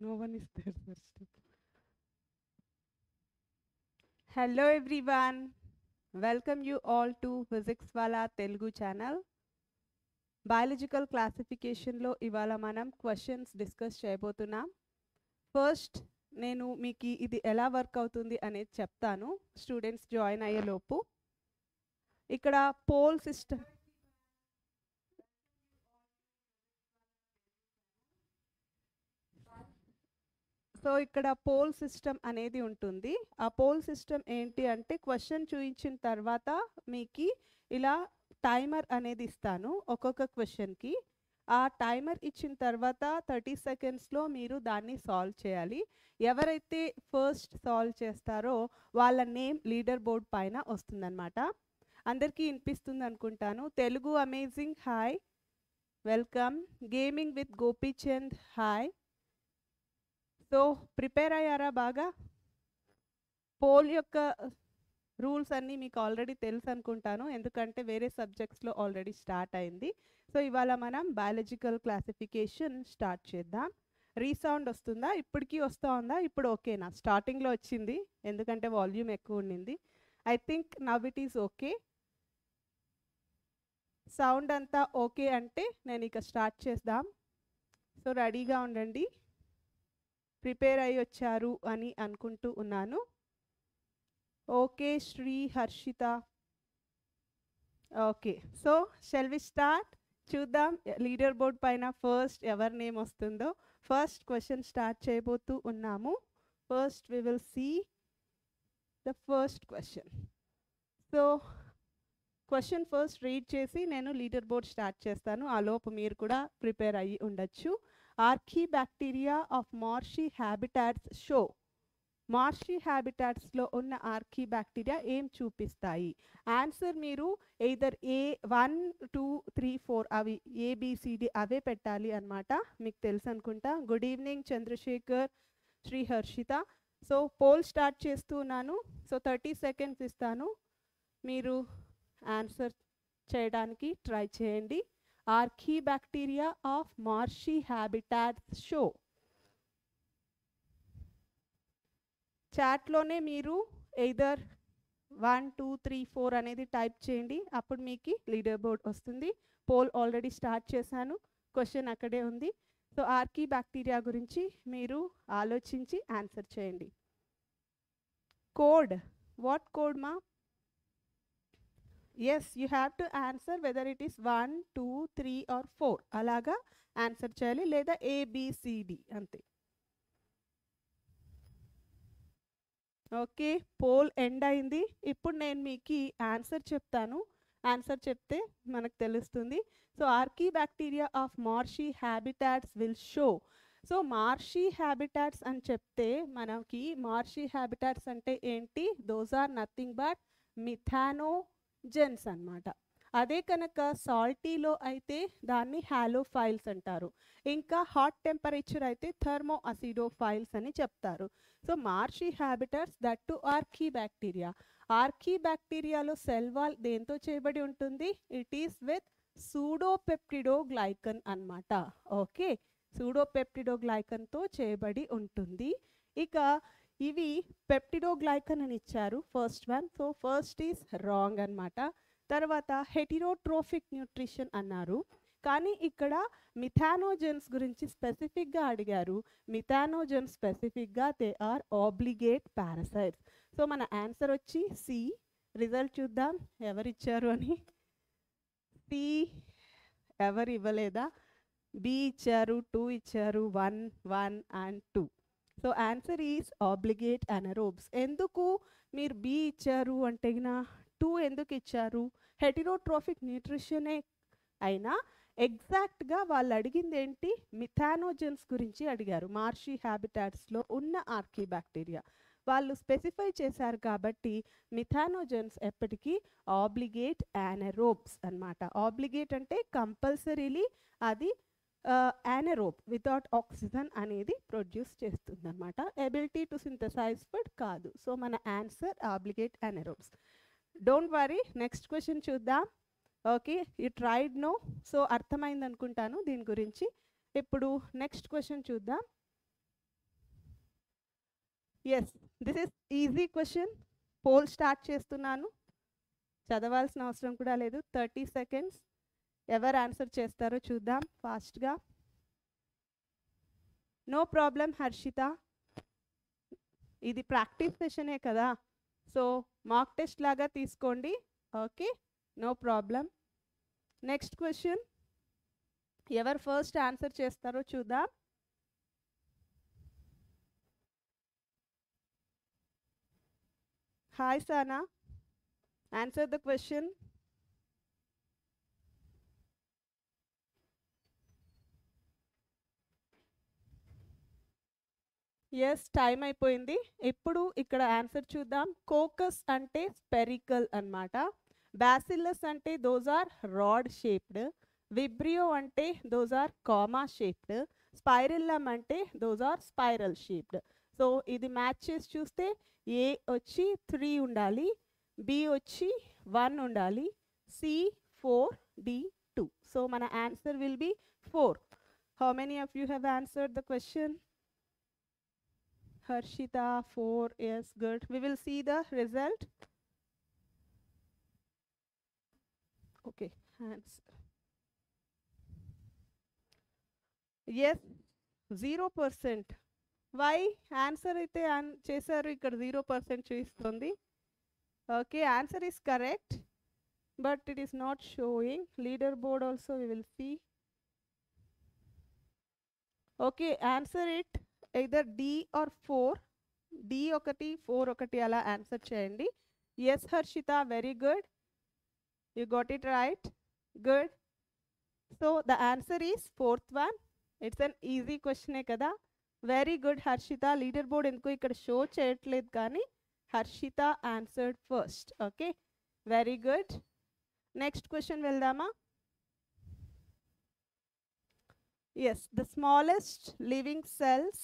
No one is there first. Hello everyone. Welcome you all to Physics Wala Telugu channel. Biological క్లాసిఫికేషన్లో ఇవాళ మనం questions discuss చేయబోతున్నాం first నేను మీకు ఇది ఎలా వర్క్ అవుతుంది అనేది చెప్తాను స్టూడెంట్స్ జాయిన్ అయ్యేలోపు ఇక్కడ పోల్ సిస్టమ్ సో ఇక్కడ పోల్ సిస్టమ్ అనేది ఉంటుంది. ఆ పోల్ సిస్టమ్ ఏంటి అంటే క్వశ్చన్ చూపించిన తర్వాత మీకు ఇలా టైమర్ అనేది ఇస్తాను ఒక్కొక్క క్వశ్చన్కి. ఆ టైమర్ ఇచ్చిన తర్వాత థర్టీ సెకండ్స్లో మీరు దాన్ని సాల్వ్ చేయాలి. ఎవరైతే ఫస్ట్ సాల్వ్ చేస్తారో వాళ్ళ నేమ్ లీడర్ బోర్డ్ పైన వస్తుందన్నమాట. అందరికీ వినిపిస్తుంది అనుకుంటాను. Telugu amazing. Hi. Welcome. Gaming with Gopichand. Hi. So prepare అయ్యారా బాగా? పోల్ యొక్క రూల్స్ అన్నీ మీకు ఆల్రెడీ తెలుసు అనుకుంటాను. ఎందుకంటే వేరే సబ్జెక్ట్స్లో ఆల్రెడీ స్టార్ట్ అయింది. సో ఇవాళ మనం బయాలజికల్ క్లాసిఫికేషన్ స్టార్ట్ చేద్దాం. రీసౌండ్ వస్తుందా? ఇప్పటికీ వస్తూ ఉందా? ఇప్పుడు ఓకేనా? స్టార్టింగ్లో వచ్చింది. ఎందుకంటే వాల్యూమ్ ఎక్కువ ఉండింది. I think now it is okay. Sound అంతా ఓకే అంటే నేను ఇక స్టార్ట్ చేద్దాం. సో రెడీగా ఉండండి. ప్రిపేర్ అయ్యి వచ్చారు అని అనుకుంటూ ఉన్నాను. Okay Sri Harshitha. Okay so shall we start? చూద్దాం లీడర్ బోర్డ్ పైన ఫస్ట్ ఎవరి నేమ్ వస్తుందో. ఫస్ట్ క్వశ్చన్ స్టార్ట్ చేయబోతూ ఉన్నాము. First we will see the first question. So question first read చేసి నేను లీడర్ బోర్డ్ స్టార్ట్ చేస్తాను. ఆ లోపు మీరు కూడా ప్రిపేర్ అయ్యి ఉండొచ్చు. Archaebacteria of marshy habitats show. Marshy హ్యాబిటాట్స్లో ఉన్న ఆర్కీ బ్యాక్టీరియా ఏం చూపిస్తాయి? ఆన్సర్ మీరు either A one two three four అవి ఏబిసిడి అవే పెట్టాలి అనమాట మీకు తెలుసు అనుకుంటా. Good evening Chandrasekhar Sri Harshitha so poll start చేస్తున్నాను సో థర్టీ సెకండ్స్ ఇస్తాను. మీరు ఆన్సర్ చేయడానికి ట్రై చేయండి. Archaebacteria of marshy habitats show. చాట్లోనే మీరు either one two three four అనేది టైప్ చేయండి. అప్పుడు మీకు లీడర్ బోర్డ్ వస్తుంది. పోల్ ఆల్రెడీ స్టార్ట్ చేశాను. క్వశ్చన్ అక్కడే ఉంది. సో ఆర్కీ బ్యాక్టీరియా గురించి మీరు ఆలోచించి ఆన్సర్ చేయండి. కోడ్. వాట్ కోడ్ మా yes you have to answer whether it is one two three or four అలాగా ఆన్సర్ చేయాలి లేదా ఏబిసిడి అంతే. ఓకే పోల్ ఎండ్ అయింది. ఇప్పుడు నేను మీకు ఆన్సర్ చెప్తాను. ఆన్సర్ చెప్తే మనకు తెలుస్తుంది. So archaebacteria of marshy habitats will show so marshy habitats అని చెప్తే మనకి మార్షీ హ్యాబిటాట్స్ అంటే ఏంటి? Those are nothing but methanogens అనమాట అదే కనుక సాల్టీలో అయితే దాన్ని హ్యాలోఫైల్స్ అంటారు. ఇంకా హాట్ టెంపరేచర్ అయితే థర్మో అసిడోఫైల్స్ అని చెప్తారు. So marshy habitats that to archaebacteria. Archaea బ్యాక్టీరియాలో సెల్ వాల్ దేంతో చేయబడి ఉంటుంది? It is with pseudopeptidoglycan అనమాట ఓకే. సూడోపెప్టిడో గ్లైకన్తో చేయబడి ఉంటుంది. ఇక ఇవి పెప్టిడోగ్లైకన్ అని ఇచ్చారు first one. So first is wrong అనమాట తర్వాత హెటిరోట్రోఫిక్ న్యూట్రిషన్ అన్నారు. కానీ ఇక్కడ మిథానోజెన్స్ గురించి స్పెసిఫిక్గా అడిగారు. మిథానోజెన్స్ స్పెసిఫిక్గా they are obligate parasites. So మన ఆన్సర్ వచ్చి సి. రిజల్ట్ చూద్దాం. ఎవరిచ్చారు అని? సి. ఎవరు ఇవ్వలేదా బి ఇచ్చారు టూ ఇచ్చారు one one and two. So answer is obligate anaerobes ఎందుకు మీరు బి ఇచ్చారు అంటే టూ ఎందుకు ఇచ్చారు? హెటిరోట్రోఫిక్ న్యూట్రిషనే అయినా ఎగ్జాక్ట్గా వాళ్ళు అడిగింది ఏంటి? మిథానోజెన్స్ గురించి అడిగారు. మార్షీ హ్యాబిటాట్స్లో ఉన్న ఆర్కీ బ్యాక్టీరియా వాళ్ళు స్పెసిఫై చేశారు కాబట్టి మిథానోజెన్స్ ఎప్పటికీ ఆబ్లిగేట్ యానరోబ్స్ అనమాట ఆబ్లిగేట్ అంటే కంపల్సరీలీ అది యానరోబ్ వితౌట్ ఆక్సిజన్ అనేది ప్రొడ్యూస్ చేస్తుంది అనమాట ఎబిలిటీ టు సింథసైజ్ ఫుడ్ కాదు. సో మన answer obligate anaerobes don't worry next question చూద్దాం. ఓకే ఈ ట్రైడ్ నో సో అర్థమైంది అనుకుంటాను దీని గురించి. ఇప్పుడు నెక్స్ట్ క్వశ్చన్ చూద్దాం. Yes this is easy question poll start చేస్తున్నాను. చదవాల్సిన అవసరం కూడా లేదు. థర్టీ సెకండ్స్ ఎవరు ఆన్సర్ చేస్తారో చూద్దాం. ఫాస్ట్గా నో ప్రాబ్లం హర్షిత ఇది ప్రాక్టీస్ సెషనే కదా. సో మాక్ టెస్ట్ లాగా తీసుకోండి. Okay no problem next question ఎవరు ఫస్ట్ ఆన్సర్ చేస్తారో చూద్దాం. Hi Sana answer the question yes time అయిపోయింది. ఇప్పుడు ఇక్కడ ఆన్సర్ చూద్దాం. కోకస్ అంటే స్పెరికల్ అన్నమాట. బ్యాసిల్లస్ అంటే those are rod shaped vibrio అంటే those are comma shaped spirillum అంటే those are spiral shaped so ఇది మ్యాచ్ చేసి చూస్తే ఏ వచ్చి త్రీ ఉండాలి. బి వచ్చి వన్ ఉండాలి. C four D two so మన answer will be four how many of you have answered the question Harshita 4 yes good. We will see the result. Okay answer yes 0% why? Answer అయితే on చేశారు ఇక్కడ zero percent చూపిస్తుంది. Okay answer is correct but it is not showing leader board also we will see okay answer it either D or four D ఒకటి four ఒకటి అలా answer చేయండి. Yes Harshitha very good you got it right good so the answer is fourth one it's an easy క్వశ్చనే కదా. Very good Harshitha leader board ఎందుకు ఇక్కడ show చేయట్లేదు కానీ Harshitha answered first okay very good next question వెళ్దామా? Yes the smallest living cells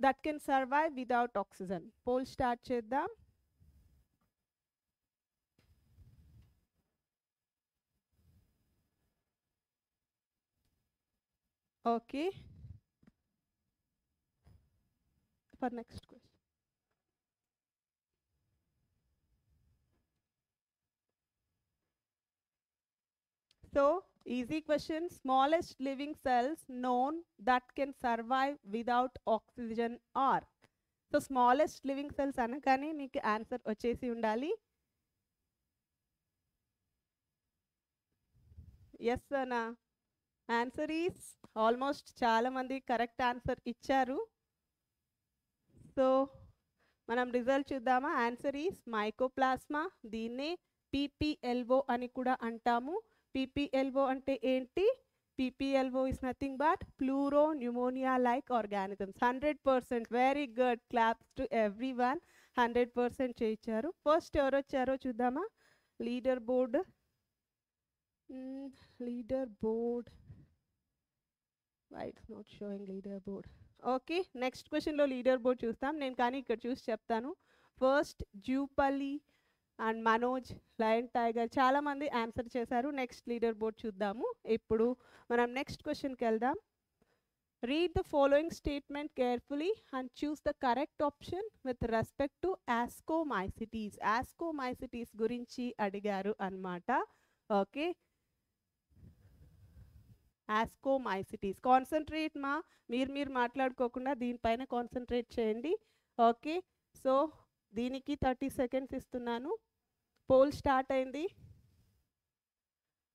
that can survive without oxygen poll start చేద్దాం okay for next question So, easy question. Smallest living cells known that can survive without oxygen are. So smallest living cells అనగానే మీకు answer వచ్చేసి ఉండాలి. Yes Ana answer is almost చాలామంది correct answer ఇచ్చారు. So మనం result చూద్దామా? Answer is mycoplasma దీన్నే PPLO అని కూడా అంటాము. పీపీఎల్ఓ అంటే ఏంటి? PPLO is nothing but pleuropneumonia like organisms hundred percent very good claps to every one hundred percent చేయించారు. ఫస్ట్ ఎవరు వచ్చారో చూద్దామా? Leader board leader board it's not showing leader board okay next క్వశ్చన్లో లీడర్ బోర్డ్ చూస్తాం. నేను కానీ ఇక్కడ చూసి చెప్తాను. First Jupalli and Manoj lion tiger చాలామంది ఆన్సర్ చేశారు. నెక్స్ట్ లీడర్ బోర్డ్ చూద్దాము. ఇప్పుడు మనం నెక్స్ట్ క్వశ్చన్కి వెళ్దాం. Read the following statement carefully and choose the correct option with respect to ascomycetes ascomycetes గురించి అడిగారు అన్నమాట. ఓకే. యాస్కో మైసిటీస్ కాన్సన్ట్రేట్ మా మీరు మీరు మాట్లాడుకోకుండా దీనిపైన కాన్సన్ట్రేట్ చేయండి. ఓకే. సో దీనికి థర్టీ సెకండ్స్ ఇస్తున్నాను. పోల్ స్టార్ట్ అయింది.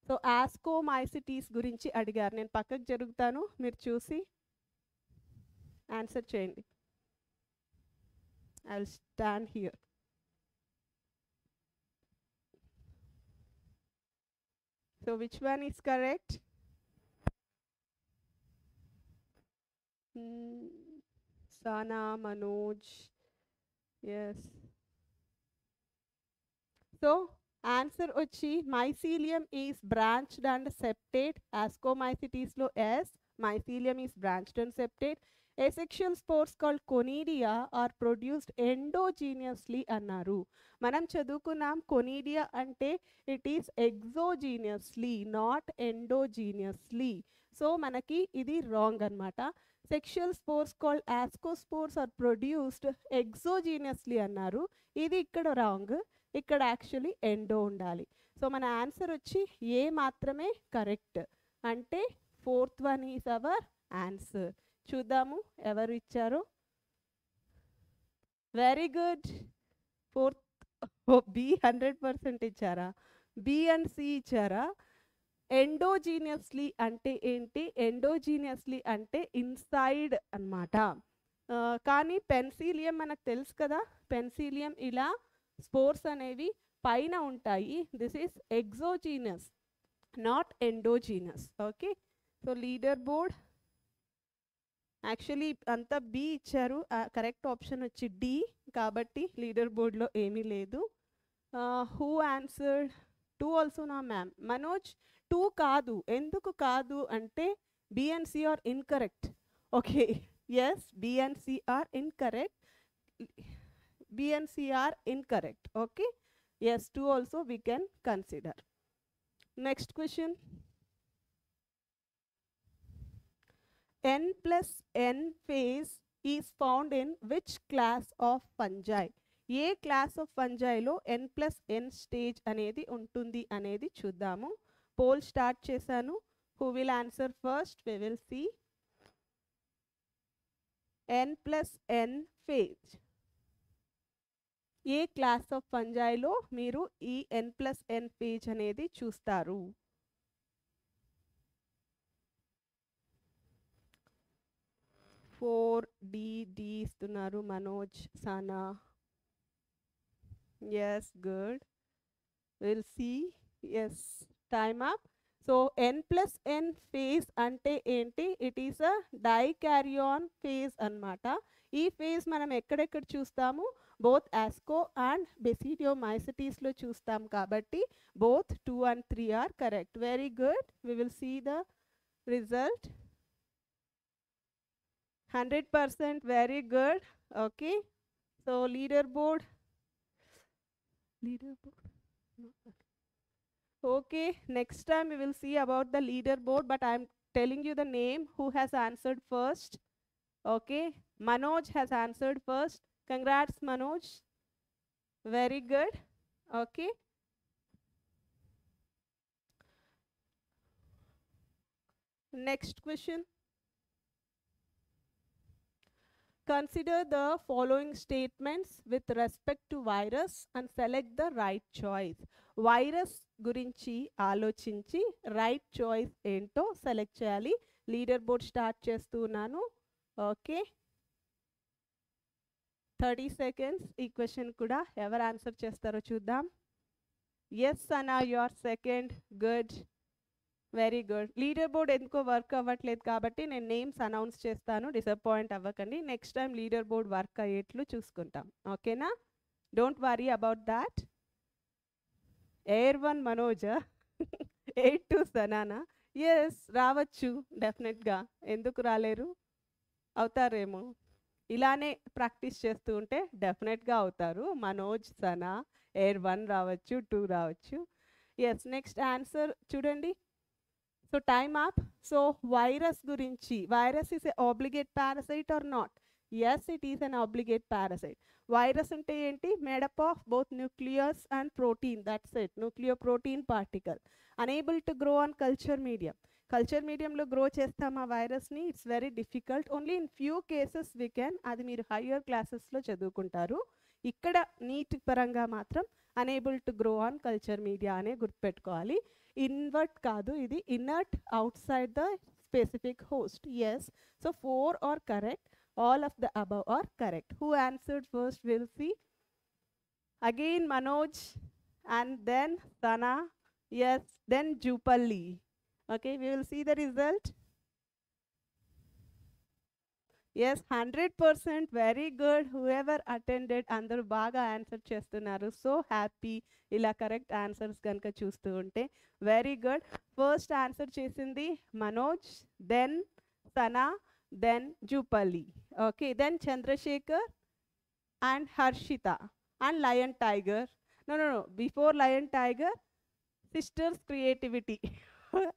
సో ఆస్కోమైసిటీస్ గురించి అడిగారు. నేను పక్కకు జరుగుతాను మీరు చూసి ఆన్సర్ చేయండి. I will stand here. So which one is correct? Sana Manoj. Yes. So answer వచ్చి mycelium is branched and septate యాస్కోమైసిటీస్లో yes mycelium is branched and septate asexual spores called conidia are produced endogenously అన్నారు. మనం చదువుకున్నాం conidia అంటే it is exogenously not endogenously so మనకి ఇది wrong అనమాట sexual spores called ascospores are produced exogenously అన్నారు. ఇది ఇక్కడ రాంగ్ ఇక్కడ యాక్చువల్లీ ఎండో ఉండాలి. సో మన ఆన్సర్ వచ్చి ఏ మాత్రమే కరెక్ట్ అంటే fourth one is our answer చూద్దాము ఎవరు ఇచ్చారో? Very good fourth B hundred percent ఇచ్చారా? బి అండ్ సి ఇచ్చారా? ఎండోజీనియస్లీ అంటే ఏంటి? ఎండోజీనియస్లీ అంటే ఇన్సైడ్ అన్నమాట. కానీ పెన్సిలియం మనకు తెలుసు కదా? పెన్సిలియం ఇలా స్పోర్స్ అనేవి పైన ఉంటాయి. This is exogenous not endogenous okay so leader board actually అంతా బి ఇచ్చారు. కరెక్ట్ ఆప్షన్ వచ్చి డి కాబట్టి లీడర్ బోర్డ్లో ఏమీ లేదు. హూ ఆన్సర్డ్ టూ ఆల్సో నా మ్యామ్ మనోజ్ టూ కాదు. ఎందుకు కాదు అంటే B and C are incorrect okay yes B and C are incorrect B and C are incorrect. Okay Yes, two also we can consider next question n plus n phase is found in which class of fungi? ఏ class of ఫంజైలో N plus N stage అనేది ఉంటుంది అనేది చూద్దాము. Poll start చేశాను. Who will answer first we will see N plus N phase A class of పంజాయిలో మీరు ఈ ఎన్ ప్లస్ ఎన్ ఫేజ్ అనేది చూస్తారు? ఫోర్ డి డి ఇస్తున్నారు Manoj Sana. Yes good will see yes time up so N plus N phase అంటే ఏంటి? It is a dikaryon phase అన్నమాట. ఈ ఫేజ్ మనం ఎక్కడెక్కడ చూస్తాము? బోత్ ఆస్కో అండ్ బెసిడియోమైసిటీస్లో చూస్తాం కాబట్టి both two and three are correct very good we will see the result hundred percent very good okay so leader board leader board okay next time we will see about the leaderboard but i'm telling you the name who has answered first okay manoj has answered first Congrats manoj very good okay next question Consider the following statements with respect to virus and select the right choice. Virus గురించి ఆలోచించి right choice ఏంటో select చేయాలి leader board start చేస్తూ ఉన్నాను okay thirty seconds ఈ question కూడా ఎవరు answer చేస్తారో చూద్దాం. Yes Ana your second good very good leader board ఎందుకో వర్క్ అవ్వట్లేదు కాబట్టి నేను నేమ్స్ అనౌన్స్ చేస్తాను. డిసప్పాయింట్ అవ్వకండి. Next time leader board work అయ్యేట్లు చూసుకుంటాం. ఓకేనా? Don't worry about that air one Manoj eight two సనానా yes రావచ్చు. డెఫినెట్గా ఎందుకు రాలేరు? అవుతారేమో. ఇలానే ప్రాక్టీస్ చేస్తూ ఉంటే డెఫినెట్గా అవుతారు. మనోజ్ సనా ఎయిర్ వన్ రావచ్చు టూ రావచ్చు. ఎస్ నెక్స్ట్ ఆన్సర్ చూడండి. So time up so virus గురించి virus is a obligate parasite or not yes it is an obligate parasite virus అంటే ఏంటి? Made up of both nucleus and protein that's it nucleoprotein particle unable to grow on culture medium culture మీడియంలో grow చేస్తాం ఆ వైరస్ని it's very difficult only in few cases we can అది మీరు higher క్లాసెస్లో చదువుకుంటారు. ఇక్కడ నీట్ పరంగా మాత్రం unable to grow on culture media అనే గుర్తుపెట్టుకోవాలి. ఇన్వర్ట్ కాదు ఇది inert outside the specific host yes so four are correct all of the above are correct who answered first will see again Manoj and then తనా yes then Jupalli Okay, we will see the result. Yes hundred percent very good whoever attended అందరూ బాగా answer చేస్తున్నారు. So happy ఇలా correct answers కనుక చూస్తూ ఉంటే very good first answer చేసింది Manoj then Sana then Jupalli. Okay then Chandrashekhar and Harshita and lion tiger no no no before lion tiger sisters creativity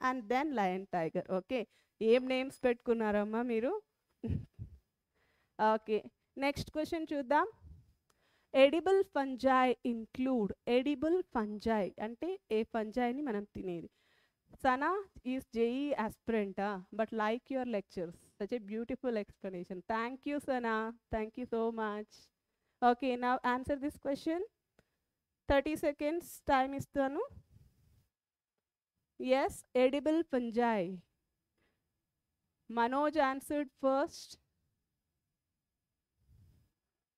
and then lion tiger. Okay. ఏం names పెట్టుకున్నారమ్మా మీరు? Okay. Next question చూద్దాం. Edible fungi include. Edible fungi అంటే ఏ ఫంజాయ్ని మనం తినేది? Sana is JEE ఆస్పిరెంటా? But like your lectures. Such a beautiful explanation. Thank you Sana. Thank you so much. Okay. నా answer this question. Thirty seconds time ఇస్తాను. Yes edible fungi Manoj answered first.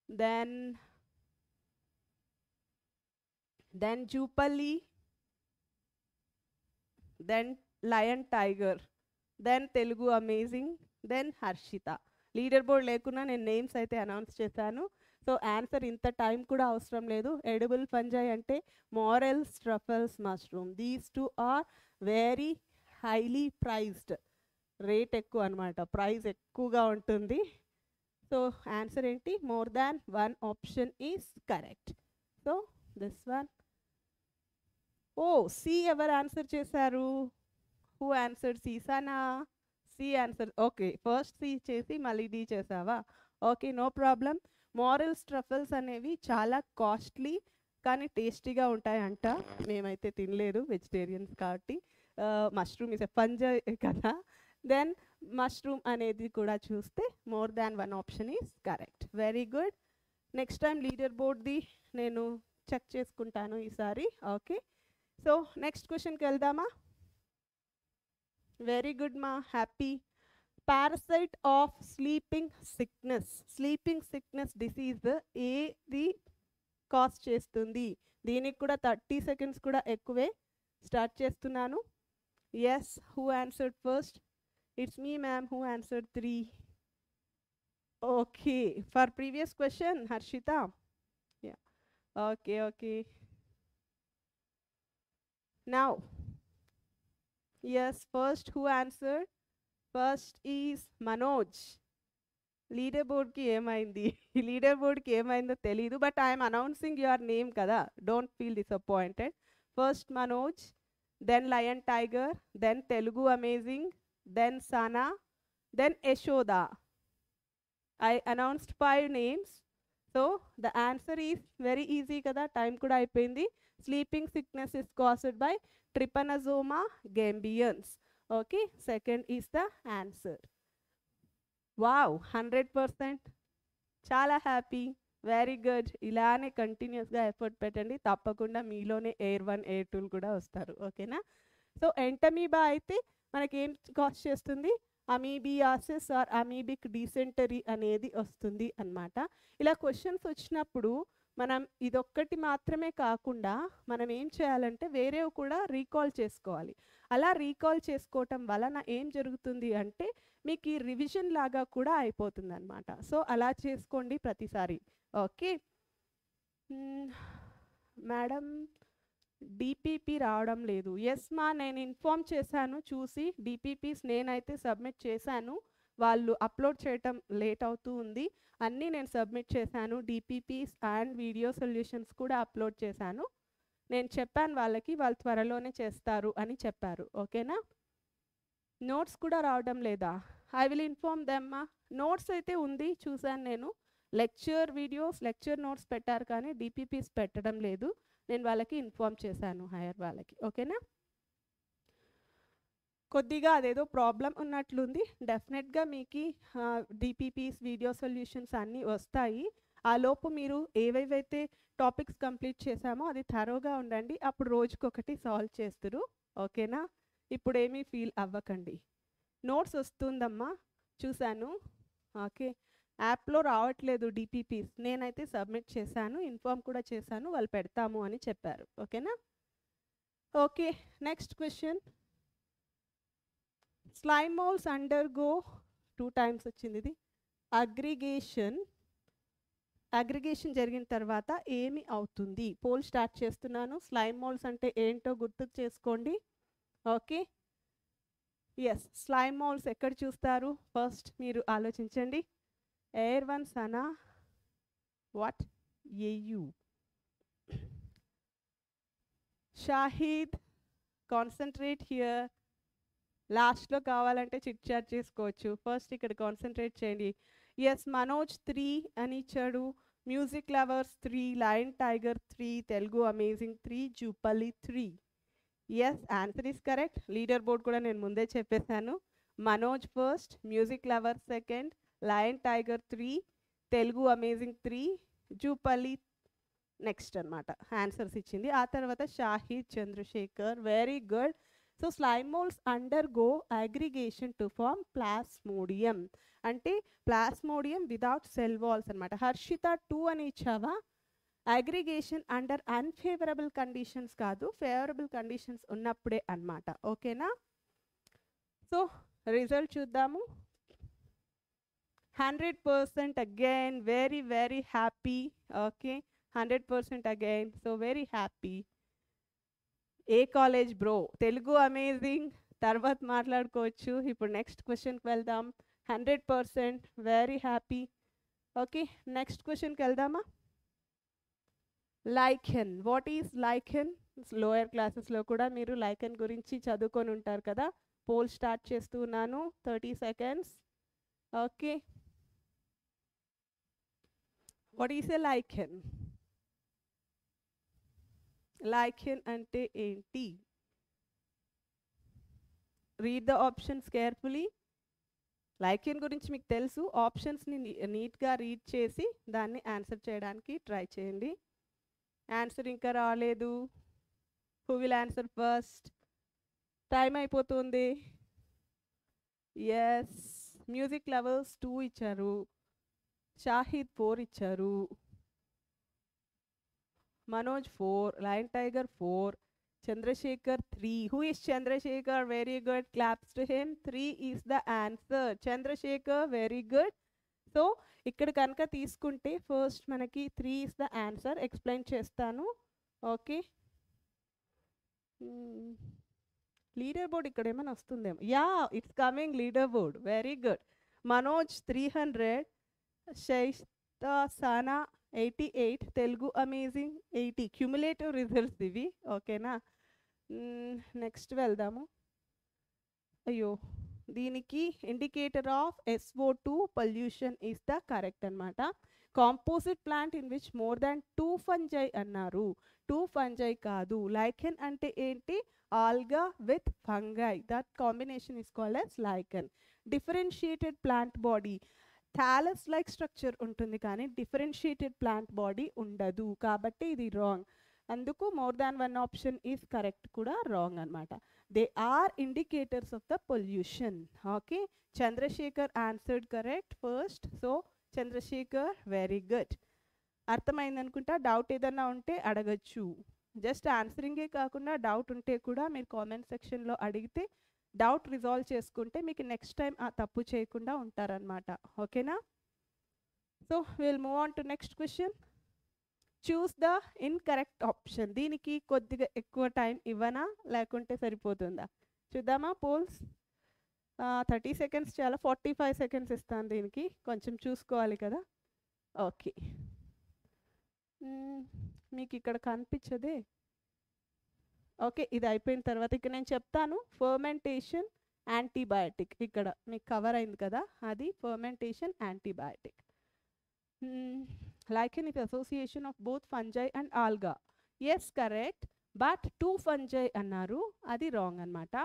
Then, then Jupali. Then Lion Tiger. Then Telugu Amazing. Then Harshita. Leader board లేకున్నా నేను names అయితే announce చేశాను so answer ఇంత time కూడా అవసరం లేదు. ఎడిబుల్ ఫంజాయ్ అంటే morels truffles mushroom. These two are very highly prized rate ఎక్కువ అనమాట ప్రైస్ ఎక్కువగా ఉంటుంది. సో ఆన్సర్ ఏంటి? More than one option is correct. So this one. Oh C ఎవరు ఆన్సర్ చేశారు? Who answer సీసానా? C answer okay. First C చేసి మళ్ళీ D చేసావా? Okay no problem. Morel truffles అనేవి చాలా కాస్ట్లీ కానీ టేస్టీగా ఉంటాయంట. మేమైతే తినలేదు వెజిటేరియన్స్ కాబట్టి. మష్రూమ్ ఇస్ ఎ పంజ కదా. దెన్ మష్రూమ్ అనేది కూడా చూస్తే more than one option is correct. Very good next time leader బోర్డ్ది నేను చెక్ చేసుకుంటాను ఈసారి. ఓకే సో నెక్స్ట్ క్వశ్చన్కి వెళ్దామా? వెరీ గుడ్ మా happy parasite of sleeping sickness sleeping sickness disease ఏది కాస్ చేస్తుంది? దీనికి కూడా థర్టీ సెకండ్స్ కూడా ఎక్కువే స్టార్ట్ చేస్తున్నాను. Yes who answered first it's me ma'am who answered three okay for previous question Harshita okay okay now yes first who answered first is Manoj leader బోర్డ్కి ఏమైంది? Leader బోర్డ్కి ఏమైందో తెలీదు but I'm announcing your name కదా. Don't feel disappointed first Manoj then lion tiger then Telugu amazing then Sana then Yashoda I announced five names so the answer is very easy కదా. Time కూడా అయిపోయింది. Sleeping sickness is caused by Trypanosoma gambiense okay second is the answer. Wow 100% చాలా happy very good ఇలానే కంటిన్యూస్గా effort పెట్టండి. తప్పకుండా మీలోనే AIR one AIR టూలు కూడా వస్తారు. ఓకేనా సో ఎంటమీబా అయితే మనకేం కాస్ట్ చేస్తుంది? అమీబియాసిస్ ఆర్ అమీబిక్ డీసెంటరీ అనేది వస్తుంది అన్నమాట. ఇలా క్వశ్చన్స్ వచ్చినప్పుడు మనం ఇదొక్కటి మాత్రమే కాకుండా మనం ఏం చేయాలంటే వేరేవి కూడా రీకాల్ చేసుకోవాలి. అలా రీకాల్ చేసుకోవటం వలన ఏం జరుగుతుంది అంటే మీకు ఈ రివిజన్ లాగా కూడా అయిపోతుంది అనమాట సో అలా చేసుకోండి ప్రతిసారి. ఓకే? మేడం డిపిపి రావడం లేదు. ఎస్ మా నేను ఇన్ఫామ్ చేశాను. చూసి డిపిపిస్ నేనైతే సబ్మిట్ చేశాను. వాళ్ళు అప్లోడ్ చేయటం లేట్ అవుతూ ఉంది. అన్నీ నేను సబ్మిట్ చేశాను. డిపిపిస్ అండ్ వీడియో సొల్యూషన్స్ కూడా అప్లోడ్ చేశాను. నేను చెప్పాను వాళ్ళకి వాళ్ళు త్వరలోనే చేస్తారు అని చెప్పారు. ఓకేనా? నోట్స్ కూడా రావడం లేదా? ఐ విల్ ఇన్ఫార్మ్ దెమ్మా నోట్స్ అయితే ఉంది చూశాను నేను. లెక్చర్ వీడియోస్ లెక్చర్ నోట్స్ పెట్టారు కానీ డిపిపిస్ పెట్టడం లేదు. నేను వాళ్ళకి ఇన్ఫార్మ్ చేశాను హైయర్ వాళ్ళకి. ఓకేనా? కొద్దిగా అదేదో ప్రాబ్లం ఉన్నట్లుంది. డెఫినెట్గా మీకు డిపిపిస్ వీడియో సొల్యూషన్స్ అన్నీ వస్తాయి. ఆ లోపు మీరు ఏవేవైతే టాపిక్స్ కంప్లీట్ చేశామో అది థరోగా ఉండండి. అప్పుడు రోజుకొకటి సాల్వ్ చేస్తురు. ఓకేనా? ఇప్పుడు ఏమీ ఫీల్ అవ్వకండి. నోట్స్ వస్తుందమ్మా. చూశాను. ఓకే. యాప్లో రావట్లేదు డిపిపిస్ నేనైతే సబ్మిట్ చేశాను. ఇన్ఫామ్ కూడా చేశాను. వాళ్ళు పెడతాము అని చెప్పారు. ఓకేనా? Okay. Next question. Slime moulds undergo two times వచ్చింది ఇది. అగ్రిగేషన్ అగ్రిగేషన్ జరిగిన తర్వాత ఏమి అవుతుంది? పోల్ స్టార్ట్ చేస్తున్నాను. స్లైమ్ మోల్స్ అంటే ఏంటో గుర్తుకు చేసుకోండి. ఓకే? ఎస్ స్లైమ్ మోల్స్ ఎక్కడ చూస్తారు? ఫస్ట్ మీరు ఆలోచించండి. Air one Sana what? AU. Shahid concentrate here. లాస్ట్లో కావాలంటే చిట్ చాట్ చేసుకోవచ్చు. ఫస్ట్ ఇక్కడ కాన్సన్ట్రేట్ చేయండి. ఎస్ మనోజ్ త్రీ అని ఇచ్చాడు music lovers three lion tiger three Telugu amazing three Jupalli three yes answer is correct leader board కూడా నేను ముందే చెప్పేశాను. Manoj first music lover second lion tiger three Telugu amazing three Jupalli next అనమాట answers ఇచ్చింది. ఆ తర్వాత Shahid Chandrashekhar very good so slime moulds undergo aggregation to form plasmodium అంటే plasmodium without cell walls అనమాట హర్షిత టూ అని ఇచ్చావా? Aggregation under unfavourable conditions కాదు favourable conditions ఉన్నప్పుడే అన్నమాట. ఓకేనా సో రిజల్ట్ చూద్దాము. Hundred percent again very very happy okay hundred percent again so very happy ఏ college bro? Telugu amazing. తర్వాత మాట్లాడుకోవచ్చు. ఇప్పుడు నెక్స్ట్ క్వశ్చన్కి వెళ్దాం. Hundred percent very happy. Okay next క్వశ్చన్కి వెళ్దామా? Lichen. What is lichen? Lower క్లాసెస్లో కూడా మీరు లైకెన్ గురించి చదువుకొని ఉంటారు కదా? పోల్ స్టార్ట్ చేస్తున్నాను thirty seconds. Okay. What is a lichen? Lichen అంటే ఏంటి? Read the options carefully lichen గురించి మీకు తెలుసు. ఆప్షన్స్ని నీట్గా రీడ్ చేసి దాన్ని ఆన్సర్ చేయడానికి ట్రై చేయండి. ఆన్సర్ ఇంకా రాలేదు. Who will answer first time అయిపోతుంది. ఎస్ మ్యూజిక్ లెవెల్స్ టూ ఇచ్చారు. షాహిద్ ఫోర్ ఇచ్చారు. Manoj four lion tiger four Chandrashekhar three who is Chandrashekhar very good claps to him three is the answer Chandrashekhar very good so ఇక్కడ కనుక తీసుకుంటే first మనకి three is the answer explain చేస్తాను. Okay leader board ఇక్కడ ఏమైనా వస్తుందేమో. Yeah it's coming leader board very good Manoj three hundred Shaista Sana eighty eight Telugu amazing eighty cumulative results ఇవి ఓకేనా నెక్స్ట్ వెళ్దాము. అయ్యో! దీనికి indicator of SO two pollution is the correct అనమాట composite plant in which more than two fungi అన్నారు. Two fungi కాదు. Lichen అంటే ఏంటి? Alga with fungi that combination is called as lichen differentiated plant body thallus like structure ఉంటుంది కానీ differentiated plant body ఉండదు. కాబట్టి ఇది రాంగ్. అందుకు more than one option is correct కూడా రాంగ్ అనమాట they are indicators of the pollution. Okay? Chandrashekhar answered correct first. So Chandrashekhar very good. అర్థమైంది అనుకుంటా? డౌట్ ఏదన్నా ఉంటే అడగచ్చు. జస్ట్ ఆన్సరింగే కాకుండా డౌట్ ఉంటే కూడా మీరు కామెంట్ సెక్షన్లో అడిగితే డౌట్ రిజాల్వ్ చేసుకుంటే మీకు నెక్స్ట్ టైం ఆ తప్పు చేయకుండా ఉంటారనమాట ఓకేనా? So will move on to next question choose the incorrect option దీనికి కొద్దిగా ఎక్కువ టైం ఇవ్వనా? లేకుంటే సరిపోతుందా? చూద్దామా పోల్స్ థర్టీ సెకండ్స్ చాలా ఫార్టీ ఫైవ్ సెకండ్స్ ఇస్తాను దీనికి. కొంచెం చూసుకోవాలి కదా. ఓకే hmm, మీకు ఇక్కడ కనిపించదే? ఓకే ఇది అయిపోయిన తర్వాత ఇక నేను చెప్తాను. ఫర్మెంటేషన్ యాంటీబయాటిక్ ఇక్కడ మీకు కవర్ అయింది కదా అది fermentation antibiotic lichen it association of both fungi and alga yes correct but two fungi అన్నారు అది రాంగ్ అనమాట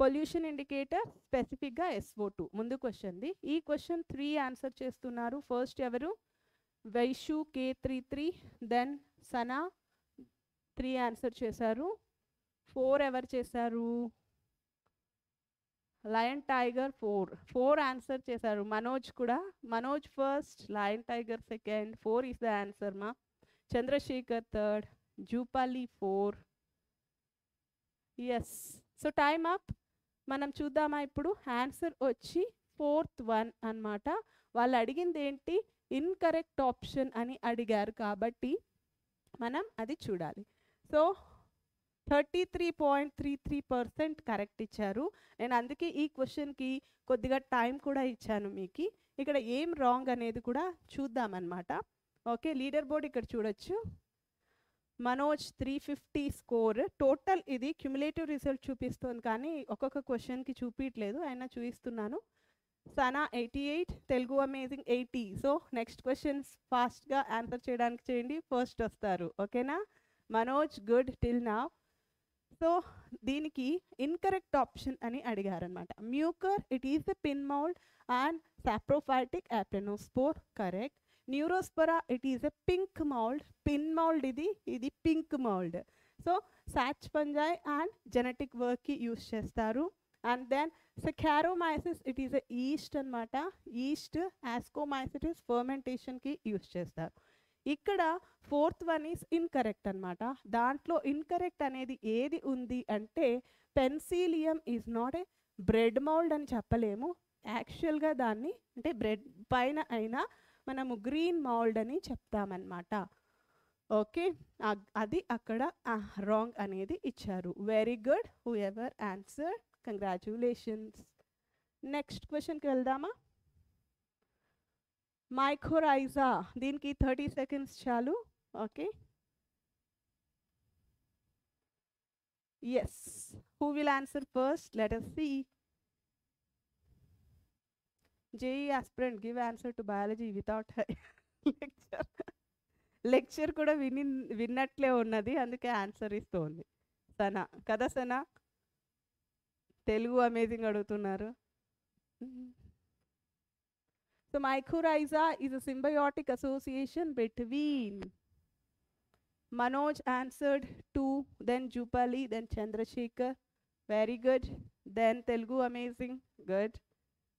పొల్యూషన్ ఇండికేటర్ స్పెసిఫిక్గా ఎస్ఓ టూ ముందు క్వశ్చన్ది ఈ క్వశ్చన్ త్రీ ఆన్సర్ చేస్తున్నారు. ఫస్ట్ ఎవరు? Vaishu K three three then Sana three answer చేశారు. ఫోర్ ఎవరు చేశారు? Lion tiger four. Four answer చేశారు. మనోజ్ కూడా. Manoj first lion tiger second. Four is the answer మా. Chandrashekhar third. Jupalli four. Yes so time up మనం చూద్దామా ఇప్పుడు? Answer వచ్చి ఫోర్త్ వన్ అన్నమాట. వాళ్ళు అడిగింది ఏంటి? ఇన్కరెక్ట్ ఆప్షన్ అని అడిగారు కాబట్టి మనం అది చూడాలి. So thirty three point three three percent correct ఇచ్చారు. నేను అందుకే ఈ క్వశ్చన్కి కొద్దిగా టైం కూడా ఇచ్చాను మీకు. ఇక్కడ ఏం రాంగ్ అనేది కూడా చూద్దామన్నమాట. ఓకే లీడర్ బోర్డ్ ఇక్కడ చూడొచ్చు. Manoj three fifty score. Total ఇది క్యుములేటివ్ రిజల్ట్ చూపిస్తుంది కానీ ఒక్కొక్క క్వశ్చన్కి చూపించట్లేదు అయినా చూపిస్తున్నాను Sana eighty eight Telugu amazing eighty. So next questions ఫాస్ట్గా ఆన్సర్ చేయడానికి చేయండి ఫస్ట్ వస్తారు. ఓకేనా? మనోజ్ గుడ్ టిల్ నా. సో దీనికి ఇన్కరెక్ట్ ఆప్షన్ అని అడిగారనమాట Mucor it is the pin mould and saprophytic యాప్రెనోస్పోర్ correct Neurospora it is a pink mould pin mould ఇది ఇది pink mould so sac fungi and genetic వర్క్కి యూస్ చేస్తారు. And then Saccharomyces it is a yeast అనమాట yeast ascomycetes ఫర్మెంటేషన్కి use చేస్తారు. ఇక్కడ fourth one is incorrect అనమాట దాంట్లో ఇన్కరెక్ట్ అనేది ఏది ఉంది అంటే Penicillium is not a bread mould అని చెప్పలేము. యాక్చువల్గా దాన్ని అంటే బ్రెడ్ పైన అయినా మనము గ్రీన్ మౌల్డ్ అని చెప్తామన్నమాట. ఓకే? అది అక్కడ రాంగ్ అనేది ఇచ్చారు. Very good who ever answer congratulations next క్వశ్చన్కి వెళ్దామా? మైక్రోరైజా దీనికి థర్టీ సెకండ్స్ చాలు. Okay. Yes who will answer first let us see JEE aspirant give answer to biology without lecture lecture కూడా విని విన్నట్లే ఉన్నది అందుకే ఆన్సర్ ఇస్తోంది. సనా కదా సనా? తెలుగు అమేజింగ్ అడుగుతున్నారు. So mycorrhiza is a symbiotic association between Manoj answered two then Jupalli then Chandrashekhar very good then Telugu amazing good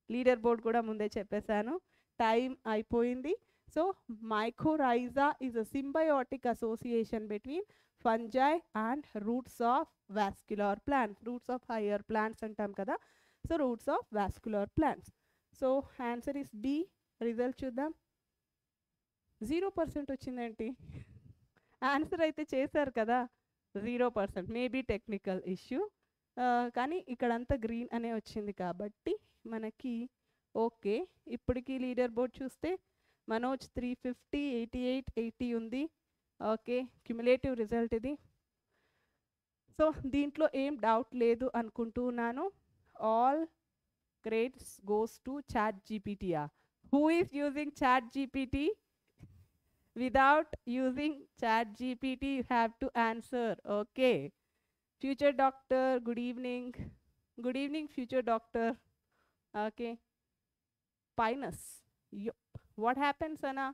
leader board కూడా ముందే చెప్పేశాను టైం అయిపోయింది. So mycorrhiza is a symbiotic association between fungi and roots of vascular plants roots of higher plants అంటాం కదా. So roots of vascular plants so answer is B result చూద్దాం. Zero percent వచ్చిందేంటి? Answer అయితే చేశారు కదా. Zero percent maybe technical issue కానీ ఇక్కడంతా green అనే వచ్చింది కాబట్టి మనకి ఓకే. ఇప్పటికి లీడర్ బోర్డ్ చూస్తే Manoj three fifty eighty eight eighty ఉంది. ఓకే. క్యుములేటివ్ రిజల్ట్ ఇది. సో దీంట్లో ఏం డౌట్ లేదు అనుకుంటున్నాను all grades goes to ChatGPT. Who is using ChatGPT? Without using ChatGPT, you have to answer. Okay. Future doctor, good evening. Good evening, future doctor. Okay. Pinus. Yep. What happens, Anna?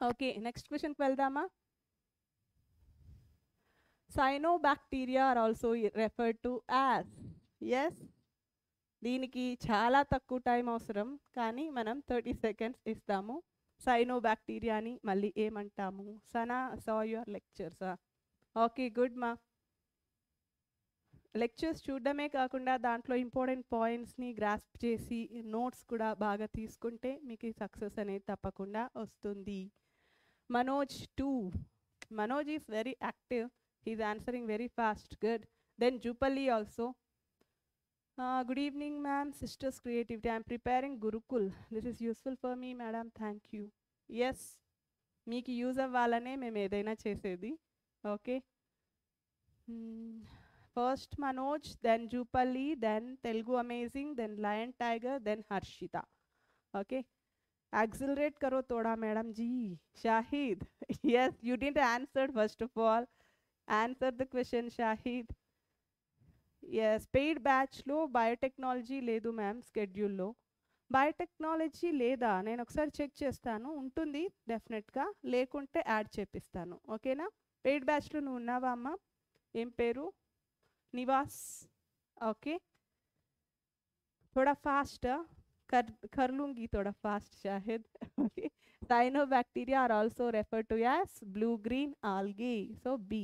Okay, next question, Kveldama. Cyanobacteria are also referred to as, yes, దీనికి చాలా తక్కువ time అవసరం కానీ మనం thirty seconds ఇస్తాము. సైనోబాక్టీరియాని మళ్ళీ ఏమంటాము? సనా సా యువర్ లెక్చర్సా ఓకే గుడ్ మా. లెక్చర్స్ చూడడమే కాకుండా దాంట్లో ఇంపార్టెంట్ పాయింట్స్ని గ్రాస్ప్ చేసి నోట్స్ కూడా బాగా తీసుకుంటే మీకు సక్సెస్ అనేది తప్పకుండా వస్తుంది. Manoj too. Manoj is very active. He's answering very fast. Good. Then Jupalli also. Good evening ma'am sisters creativity I'm preparing Gurukul this is useful for me madam thank you yes మీకు use అవ్వాలనే మేము ఏదైనా చేసేది okay first Manoj then Jupalli then Telugu amazing then lion tiger then Harshitha okay accelerate karo thoda madam ji. Shahid. Yes you didn't answer first of all. Answer the question shahid. Yes paid బ్యాచ్లో biotechnology లేదు ma'am స్కెడ్యూల్లో biotechnology లేదా నేను ఒకసారి check చేస్తాను ఉంటుంది డెఫినెట్గా లేకుంటే యాడ్ చేపిస్తాను. ఓకేనా పెయిడ్ బ్యాచ్లో నువ్వు ఉన్నావా అమ్మ? ఏం పేరు? నివాస్? ఓకే థోడా ఫాస్ట్ కర్ కర్లుంగి థోడా fast Shahid. Okay cyanobacteria are also refer to as blue green algae so be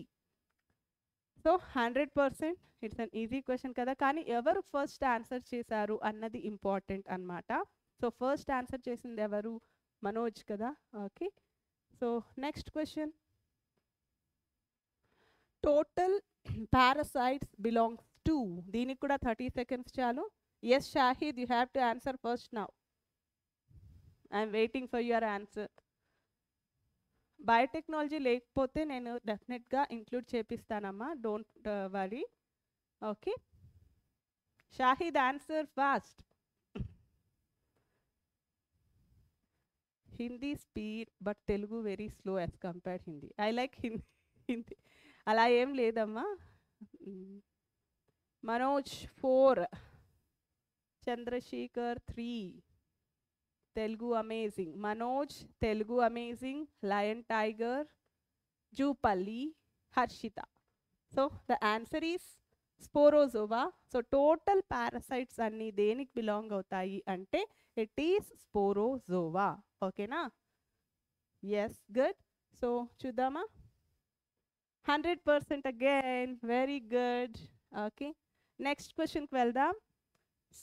so hundred percent it's an easy question కదా. కానీ ఎవరు ఫస్ట్ ఆన్సర్ చేశారు అన్నది ఇంపార్టెంట్ అన్నమాట. సో ఫస్ట్ ఆన్సర్ చేసింది ఎవరు? మనోజ్ కదా. Okay. So next question. Total parasites belongs to. దీనికి కూడా థర్టీ సెకండ్స్ చాలు. Yes Shahid you have to answer first now I'm waiting for your answer biotechnology లేకపోతే నేను డెఫినెట్గా include చేపిస్తానమ్మా. Don't worry. Okay? Shahid answer fast. Hindi speed but Telugu very slow as compared Hindi. I like Hindi Hindi. అలా ఏం లేదమ్మా. Manoj four. Chandrashekar three. Telugu amazing. Manoj Telugu amazing. Lion tiger Jupalli Harshitha. So the answer is sporozoa. So total parasites అన్నీ దేనికి belong అవుతాయి అంటే it is sporozoa. ఓకేనా yes good so చూద్దామా? Hundred percent again very good okay next క్వశ్చన్కి వెళ్దాం.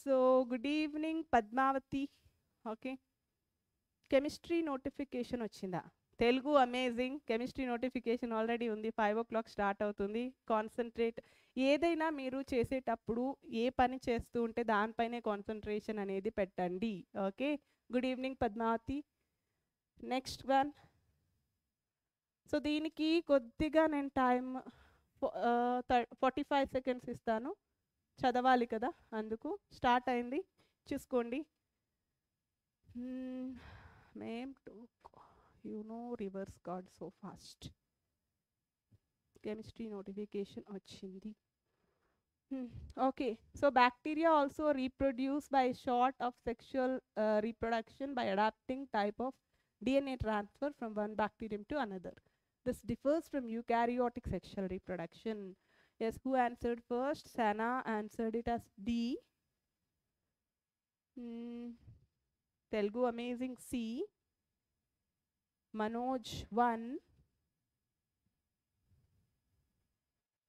So good evening Padmavathi okay chemistry notification వచ్చిందా? Telugu amazing chemistry notification already ఉంది. ఫైవ్ ఓ క్లాక్ స్టార్ట్ అవుతుంది. కాన్సన్ట్రేట్ ఏదైనా మీరు చేసేటప్పుడు ఏ పని చేస్తూ ఉంటే దానిపైనే కాన్సన్ట్రేషన్ అనేది పెట్టండి. Okay? Good evening Padmavathi. Next one. So దీనికి కొద్దిగా నేను టైం ఫార్టీ ఫైవ్ సెకండ్స్ ఇస్తాను. చదవాలి కదా అందుకు. స్టార్ట్ అయింది. చూసుకోండి. ma'am you know reverse card so fast. Chemistry notification or hmm. okay. So bacteria also reproduce by short of sexual uh, reproduction by adapting type of dna transfer from one bacterium to another. This differs from eukaryotic sexual reproduction. Yes who answered first? Sana answered it as d. Mm, Telugu Amazing C. Manoj 1.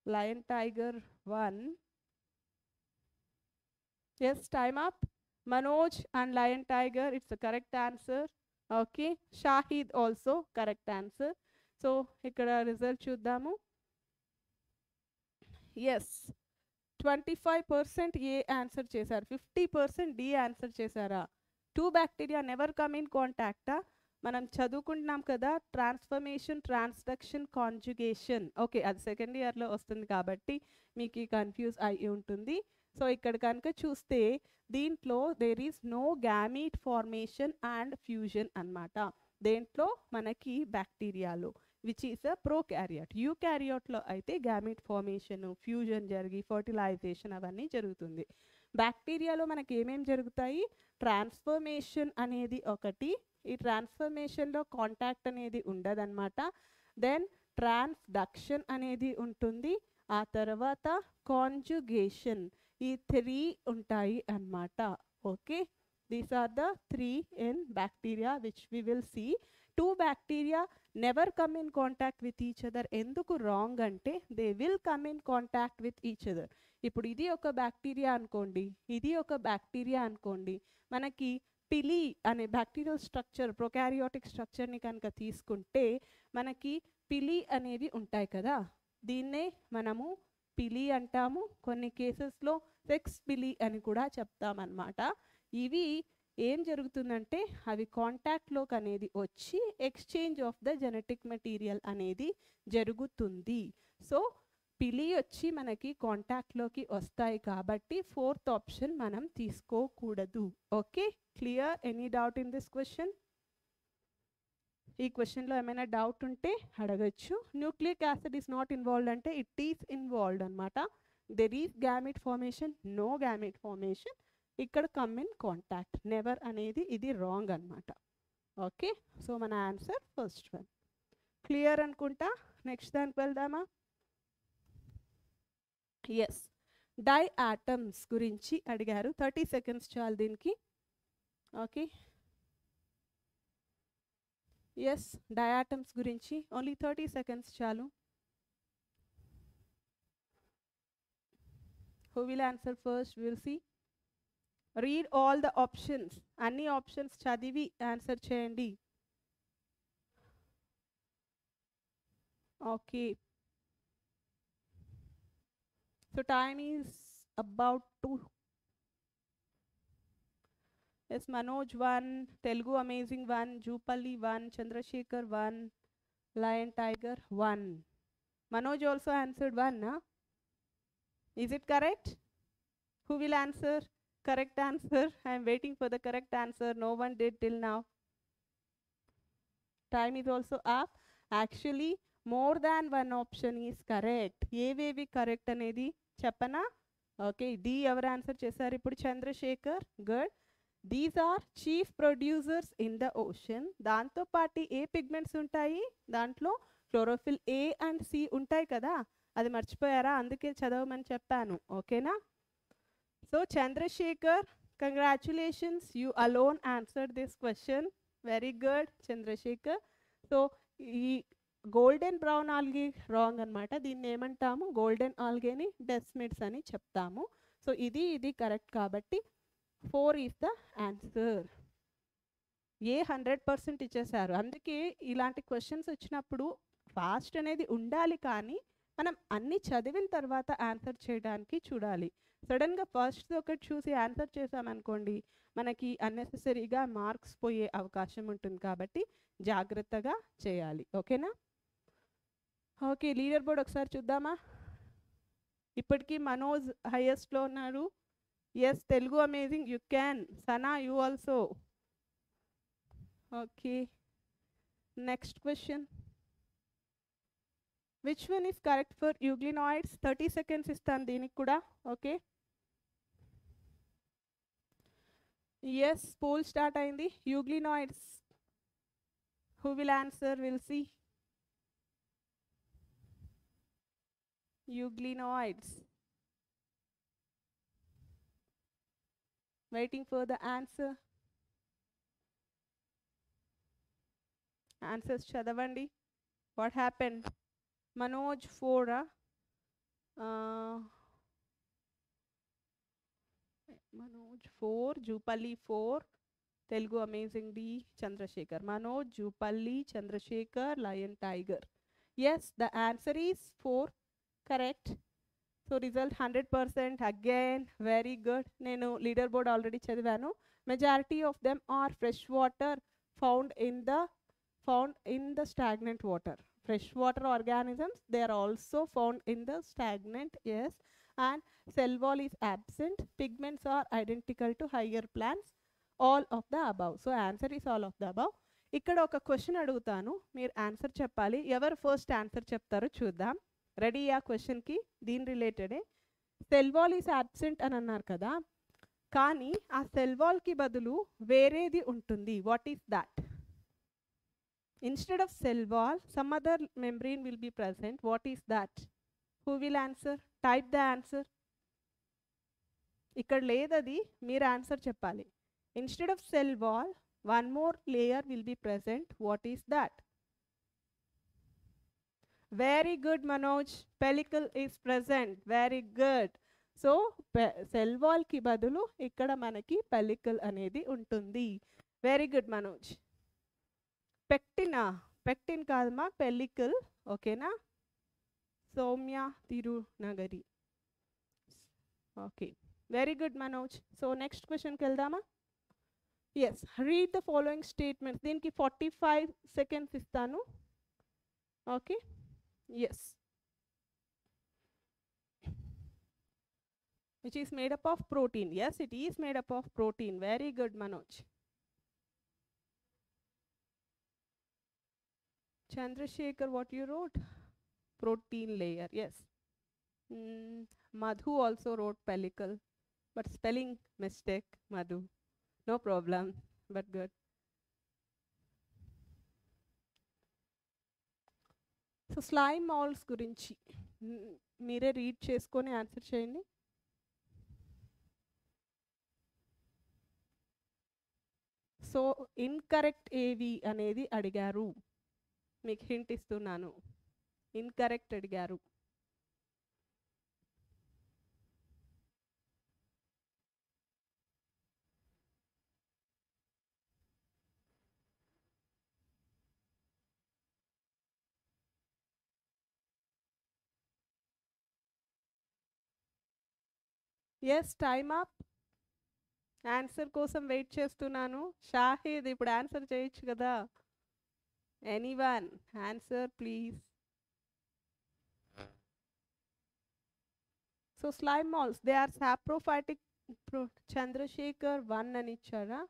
Lion Tiger 1. Yes, time up. Manoj and Lion Tiger, it's the correct answer. Okay Shahid also correct answer so ఇక్కడ result చూద్దాము yes twenty five percent A answer చేశారు fifty percent D answer చేశారా Two bacteria never come in కాంటాక్టా? మనం చదువుకుంటున్నాం కదా transformation transduction conjugation. Okay అది second ఇయర్లో వస్తుంది కాబట్టి మీకు కన్ఫ్యూజ్ అయి ఉంటుంది. సో ఇక్కడ కనుక చూస్తే దీంట్లో there is no gamete formation and fusion అన్నమాట. దేంట్లో మనకి బ్యాక్టీరియాలో which is a prokaryote యూ క్యారియట్లో అయితే గ్యామీట్ ఫార్మేషన్ ఫ్యూజన్ జరిగి ఫర్టిలైజేషన్ అవన్నీ జరుగుతుంది. బ్యాక్టీరియాలో మనకి ఏమేం జరుగుతాయి? ట్రాన్స్ఫర్మేషన్ అనేది ఒకటి. ఈ ట్రాన్స్ఫర్మేషన్లో కాంటాక్ట్ అనేది ఉండదన్నమాట. దెన్ ట్రాన్స్డక్షన్ అనేది ఉంటుంది. ఆ తర్వాత కాంజుగేషన్ ఈ త్రీ ఉంటాయి అన్నమాట. Okay? These are the three in bacteria which we will see. Two bacteria never come in contact with each other. ఎందుకు రాంగ్ అంటే they will come in contact with each other. ఇప్పుడు ఇది ఒక bacteria అనుకోండి ఇది ఒక బ్యాక్టీరియా అనుకోండి మనకి పిలి అనే బ్యాక్టీరియల్ స్ట్రక్చర్ ప్రొకారియోటిక్ స్ట్రక్చర్ని కనుక తీసుకుంటే మనకి పిలి అనేవి ఉంటాయి కదా. దీన్నే మనము పిలి అంటాము. కొన్ని కేసెస్లో సెక్స్ పిలి అని కూడా చెప్తామన్నమాట. ఇవి ఏం జరుగుతుందంటే అవి కాంటాక్ట్లోకి అనేది వచ్చి exchange of the genetic material అనేది జరుగుతుంది. సో పిలి వచ్చి మనకి కాంటాక్ట్లోకి వస్తాయి కాబట్టి ఫోర్త్ ఆప్షన్ మనం తీసుకోకూడదు. Okay clear any doubt in this question ఈ క్వశ్చన్లో ఏమైనా డౌట్ ఉంటే అడగచ్చు. Nucleic acid is not involved అంటే ఇట్ ఈస్ ఇన్వాల్వ్డ్ అనమాట there is gamete formation no gamete formation ఇక్కడ కమ్ ఇన్ కాంటాక్ట్ నెవర్ అనేది ఇది రాంగ్ అనమాట ఓకే సో మన ఆన్సర్ ఫస్ట్ వన్ క్లియర్ అనుకుంటా? నెక్స్ట్ దానికి వెళ్దామా? ఎస్ డై ఆటమ్స్ గురించి అడిగారు. థర్టీ సెకండ్స్ చాలు దీనికి. ఓకే. ఎస్ డయాటమ్స్ గురించి. ఓన్లీ థర్టీ సెకండ్స్ చాలు. Who will answer first will see read all the options అన్ని ఆప్షన్స్ చదివి ఆన్సర్ చేయండి. Okay So time is about to yes Manoj one Telugu amazing one Jupalli one Chandrashekar one lion tiger 1 manoj also answered 1 na? is it correct who will answer correct answer i am waiting for the correct answer no one did till now time is also up actually more than one option is correct ఏవేవి correct అనేది చెప్పనా? Okay D ఎవరు answer చేశారు ఇప్పుడు? Chandrashekar good these are chief producers in the ocean దాంతో పాటు ఏ pigments ఉంటాయి? దాంట్లో క్లోరోఫిల్ ఏ అండ్ సి ఉంటాయి కదా? అది మర్చిపోయారా? అందుకే చదవమని చెప్పాను. ఓకేనా so Chandrashekar congratulations you alone answer this question very good Chandrashekar. So ఈ గోల్డెన్ బ్రౌన్ ఆల్గే రాంగ్ అనమాట దీన్ని ఏమంటాము? గోల్డెన్ ఆల్గేని డెస్మిడ్స్ అని చెప్తాము. సో ఇది ఇది కరెక్ట్ కాబట్టి four is the answer. A hundred percent ఇచ్చేసారు? అందుకే ఇలాంటి క్వశ్చన్స్ వచ్చినప్పుడు ఫాస్ట్ అనేది ఉండాలి కానీ మనం అన్ని చదివిన తర్వాత ఆన్సర్ చేయడానికి చూడాలి. సడన్గా ఫస్ట్ ఒకటి చూసి ఆన్సర్ చేసామనుకోండి మనకి అన్నెసెసరీగా మార్క్స్ పోయే అవకాశం ఉంటుంది కాబట్టి జాగ్రత్తగా చేయాలి. ఓకేనా? ఓకే లీడర్ బోర్డ్ ఒకసారి చూద్దామా? ఇప్పటికీ మనోజ్ హైయెస్ట్లో ఉన్నారు. Yes Telugu amazing. You can. Sana you also. Okay. Next question. Which one is correct for euglenoids? Thirty seconds ఇస్తాను దీనికి కూడా. ఓకే. ఎస్ పోల్ స్టార్ట్ అయింది. Euglenoids. Who will answer? Will see. Euglenoids. Waiting for the answer. Answers చదవండి what happen Manoj ఫోరా Manoj four Jupalli four Telugu amazing D Chandrashekar Manoj Jupalli Chandrashekar lion tiger yes the answer is four correct so result hundred percent again very good నేను leader board already చదివాను. Majority of them are fresh water found in the found in the stagnant water fresh water organisms they are also found in the stagnant yes and cell wall is absent. Pigments are identical to higher plants all of the above so answer is all of the above ఇక్కడ ఒక question అడుగుతాను మీరు answer చెప్పాలి ఎవరు first answer చెప్తారో చూద్దాం ready ఆ క్వశ్చన్కి? దీని రిలేటెడే. సెల్వాల్ ఈస్ అబ్సెంట్ అని అన్నారు కదా? కానీ ఆ సెల్వాల్కి బదులు వేరేది ఉంటుంది. What is that instead of cell wall some other membrane will be present what is that who will answer type the answer ఇక్కడ లేదది మీరు ఆన్సర్ చెప్పాలి. Instead of cell wall one more layer will be present what is that very good Manoj pellicle is present very good so సెల్వాల్కి బదులు ఇక్కడ మనకి pellicle అనేది ఉంటుంది. Very good Manoj పెక్టినా పెక్టిన్ కాదమ్మా పెలికల్ ఓకేనా Soumya Thirunagari okay very good Manoj so next క్వశ్చన్కి వెళ్దామా? Yes read the following statements దీనికి ఫార్టీ ఫైవ్ సెకండ్స్ ఇస్తాను. Okay yes which is made up of protein. Yes, it is made up of protein. Very good, Manoj. Chandrasekhar, what you wrote? Protein layer, yes. Mm, Madhu also wrote pellicle, but spelling mistake, Madhu. No problem, but good. So slime moulds గురించి మీరే read చేసుకొని answer చేయండి. So incorrect ఏవి అనేది అడిగారు. మీకు hint ఇస్తున్నాను. Incorrect అడిగారు. ఎస్ టైమ్ అప్ ఆన్సర్ కోసం వెయిట్ చేస్తున్నాను. షాహిద్ ఇప్పుడు ఆన్సర్ చేయొచ్చు కదా? Anyone answer please so slime moulds they are saprophytic Chandrashekar one అని ఇచ్చారా?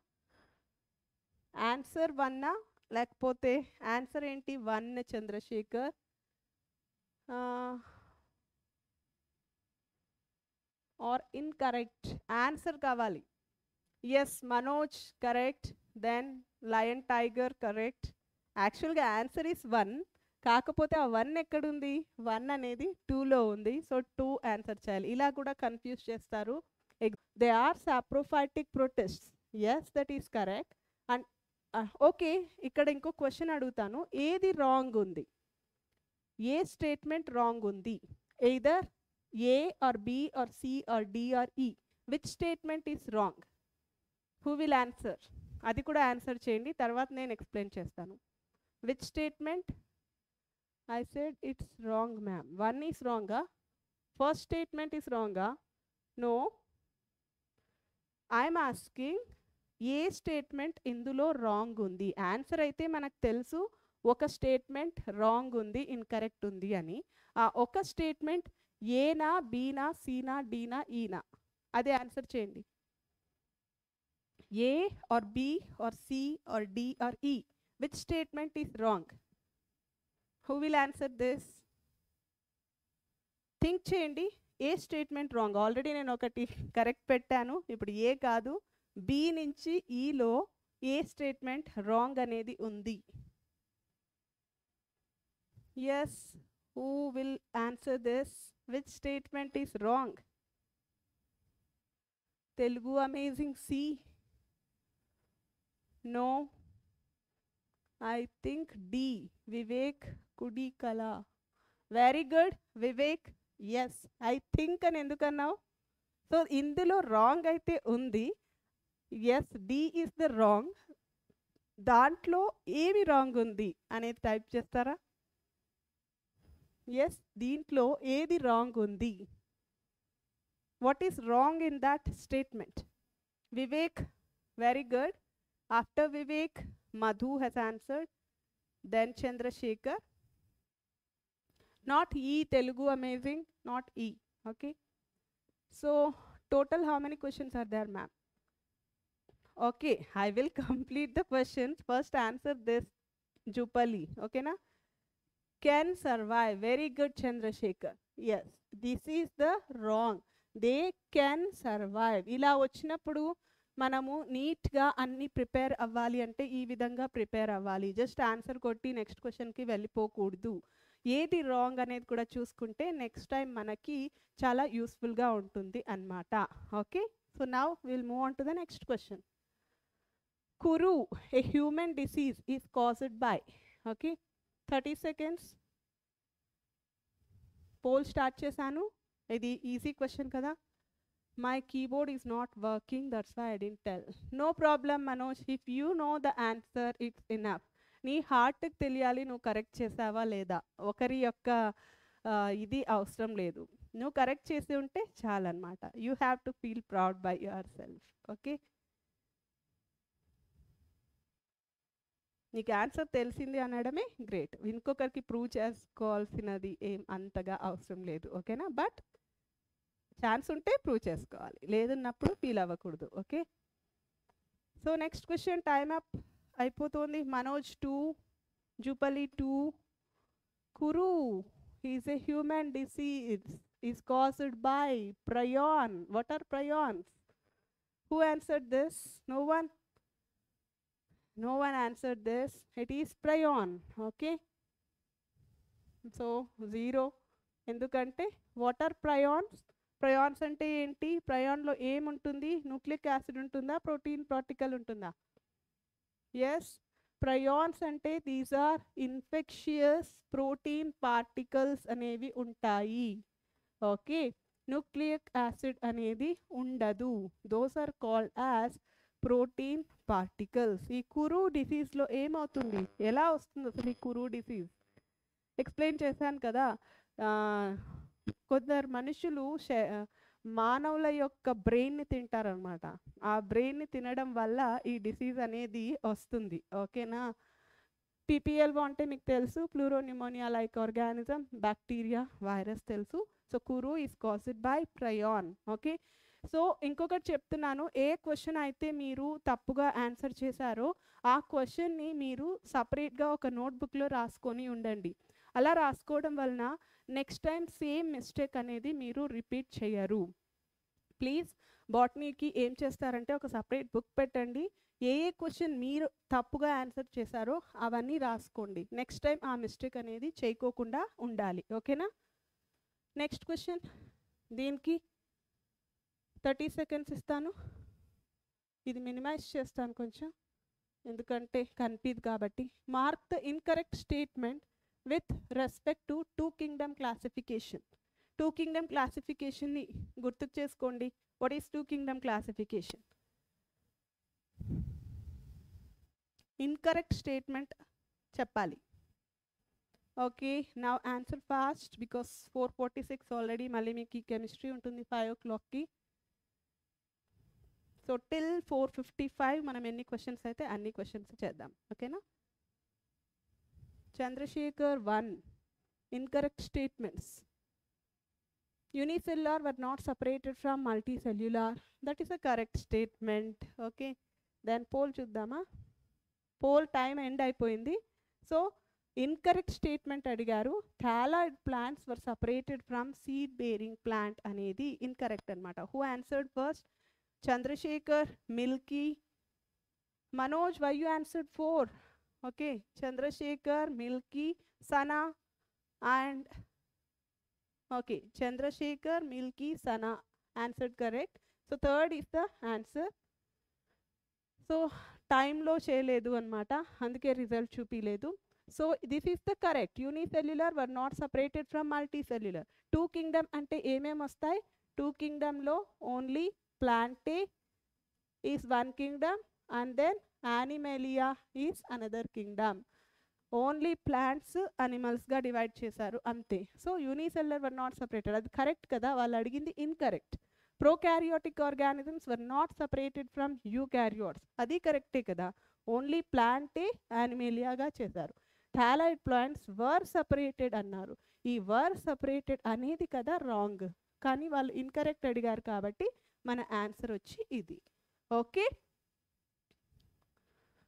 ఆన్సర్ వన్నా లేకపోతే ఆన్సర్ ఏంటి? One Chandrashekar or incorrect answer కావాలి. Yes Manoj correct then lion tiger correct యాక్చువల్గా ఆన్సర్ ఈస్ వన్ కాకపోతే ఆ వన్ ఎక్కడుంది? వన్ అనేది టూలో ఉంది. సో టూ ఆన్సర్ చేయాలి. ఇలా కూడా కన్ఫ్యూజ్ చేస్తారు. They are saprophytic protist yes that is correct and okay ఇక్కడ ఇంకో క్వశ్చన్ అడుగుతాను. ఏది రాంగ్ ఉంది? ఏ స్టేట్మెంట్ రాంగ్ ఉంది? Either A or B or C or D or E which statement is wrong who will answer అది కూడా answer చేయండి తర్వాత నేను ఎక్స్ప్లెయిన్ చేస్తాను. Which statement I said it's wrong ma'am one is Ranga first statement is రాంగా no I'm asking ఏ statement ఇందులో wrong ఉంది? ఆన్సర్ అయితే మనకు తెలుసు ఒక స్టేట్మెంట్ రాంగ్ ఉంది ఇన్కరెక్ట్ ఉంది అని. ఆ ఒక స్టేట్మెంట్ ఏనా బీనా సీనా డీనా ఈనా? అదే ఆన్సర్ చేయండి. A or B or C or D or E? Which statement is wrong who will answer this think చేయండి. ఏ స్టేట్మెంట్ రాంగ్ ఆల్రెడీ నేను ఒకటి కరెక్ట్ పెట్టాను. ఇప్పుడు ఏ కాదు. బి నుంచి e ఈలో ఏ స్టేట్మెంట్ రాంగ్ అనేది ఉంది? Yes who will answer this which statement is wrong Telugu amazing C no I think D Vivek కుడి కళ very good Vivek yes I think అని ఎందుకన్నావు సో ఇందులో రాంగ్ అయితే ఉంది. Yes D is the wrong దాంట్లో ఏమి రాంగ్ ఉంది అనేది టైప్ చేస్తారా? ఎస్ దీంట్లో ఏది రాంగ్ ఉంది what is wrong in that statement Vivek very good after Vivek Madhu has answered then chandrasekhar not e telugu amazing not e okay so total how many questions are there ma'am okay i will complete the questions first answer this jupali okay na can survive. Very good chandrasekhar. Yes this is the wrong. They can survive ఇలా వచ్చినప్పుడు మనము నీట్గా అన్ని prepare అవ్వాలి అంటే ఈ విధంగా prepare అవ్వాలి. జస్ట్ ఆన్సర్ కొట్టి నెక్స్ట్ క్వశ్చన్కి వెళ్ళిపోకూడదు. ఏది రాంగ్ అనేది కూడా చూసుకుంటే నెక్స్ట్ టైం మనకి చాలా యూస్ఫుల్గా ఉంటుంది అన్నమాట. Okay so now will move on to the next question kuru a human disease is caused by okay thirty seconds. Poll start చేశాను. ఇది ఈజీ క్వశ్చన్ కదా. My keyboard is not working that's why I didn't tell no problem Manoj if you know the answer it's enough. నీ హార్ట్కి తెలియాలి నువ్వు correct చేసావా లేదా? ఒకరి యొక్క ఇది అవసరం లేదు. నువ్వు కరెక్ట్ చేసి ఉంటే చాలన్నమాట. You have to feel proud by yourself okay నీకు ఆన్సర్ తెలిసింది అనడమే గ్రేట్ ఇంకొకరికి ప్రూవ్ చేసుకోవాల్సినది ఏం అంతగా అవసరం లేదు ఓకేనా బట్ ఛాన్స్ ఉంటే ప్రూవ్ చేసుకోవాలి. లేదన్నప్పుడు ఫీల్ అవ్వకూడదు okay so next question time up అయిపోతుంది. Manoj too Jupalli too kuru is a human disease is caused by prion what are prions who answer this no one no one answer this it is prion okay so zero ఎందుకంటే water prions prions అంటే ఏంటి? ప్రయాన్లో ఏముంటుంది nucleic acid ఉంటుందా? Protein particle ఉంటుందా? Yes prions అంటే these are infectious protein particles అనేవి ఉంటాయి. ఓకే న్యూక్లియక్ యాసిడ్ అనేది ఉండదు. Those are called as protein particles ఈ కురు డిసీజ్లో ఏమవుతుంది? ఎలా వస్తుంది అసలు ఈ కురు డిసీజ్ ఎక్స్ప్లెయిన్ చేశాను కదా. కొందరు మనుషులు మానవుల యొక్క బ్రెయిన్ని తింటారనమాట ఆ బ్రెయిన్ని తినడం వల్ల ఈ డిసీజ్ అనేది వస్తుంది. ఓకేనా? పిపిఎల్ఓ అంటే మీకు తెలుసు. Pleuropneumonia like organism bacteria virus తెలుసు. So kuru is caused by prion okay so ఇంకొకటి చెప్తున్నాను. ఏ క్వశ్చన్ అయితే మీరు తప్పుగా ఆన్సర్ చేశారో ఆ క్వశ్చన్ని మీరు సపరేట్గా ఒక నోట్బుక్లో రాసుకొని ఉండండి. అలా రాసుకోవడం వలన నెక్స్ట్ టైం సేమ్ మిస్టేక్ అనేది మీరు రిపీట్ చేయరు ప్లీజ్ బాటనీకి ఏం చేస్తారంటే ఒక సపరేట్ బుక్ పెట్టండి. ఏ ఏ క్వశ్చన్ మీరు తప్పుగా ఆన్సర్ చేశారో అవన్నీ రాసుకోండి. నెక్స్ట్ టైం ఆ మిస్టేక్ అనేది చేయకోకుండా ఉండాలి. ఓకేనా? Next question. దీనికి థర్టీ సెకండ్స్ ఇస్తాను. ఇది మినిమైజ్ చేస్తాను కొంచెం. ఎందుకంటే కనిపిదు కాబట్టి. Mark the incorrect statement with respect to two kingdom classification two kingdom క్లాసిఫికేషన్ని గుర్తుకు చేసుకోండి. What is two kingdom classification incorrect statement చెప్పాలి. ఓకే నా answer fast because four forty six already మళ్ళీ మీకు కెమిస్ట్రీ ఉంటుంది ఫైవ్ ఓ క్లాక్కి so till four fifty five మనం ఎన్ని క్వశ్చన్స్ అయితే అన్ని క్వశ్చన్స్ చేద్దాం. ఓకేనా Chandrasekhar one incorrect statements unicellular were not separated from multicellular. That is a correct statement. Okay? Then poll చూద్దామా? పోల్ టైం ఎండ్ అయిపోయింది. సో ఇన్కరెక్ట్ స్టేట్మెంట్ అడిగారు. Thalloid plants were separated from seed bearing plant అనేది incorrect అనమాట who answered first Chandrasekhar Milky Manoj why you answered four okay Chandrasekhar Milky Sana and Okay, Chandrasekhar, Milky, Sana answered correct. So third is the answer. So టైంలో చేయలేదు అనమాట అందుకే result చూపించలేదు so this is the correct unicellular were not separated from multicellular two kingdom అంటే ఏమేమి వస్తాయి? Two కింగ్డమ్లో only ప్లాంటే is one kingdom and then Animalia is another kingdom only plants అనిమల్స్గా divide చేశారు అంతే. So unicellular were not separated అది correct కదా? వాళ్ళు అడిగింది incorrect prokaryotic organisms were not separated from eukaryotes అది కరెక్టే కదా? ఓన్లీ ప్లాంటే యానిమేలియాగా చేశారు. థాలైడ్ ప్లాంట్స్ వర్ సపరేటెడ్ అన్నారు. ఈ వర్ సపరేటెడ్ అనేది కదా రాంగ్ కానీ వాళ్ళు ఇన్కరెక్ట్ అడిగారు కాబట్టి మన ఆన్సర్ వచ్చి ఇది. Okay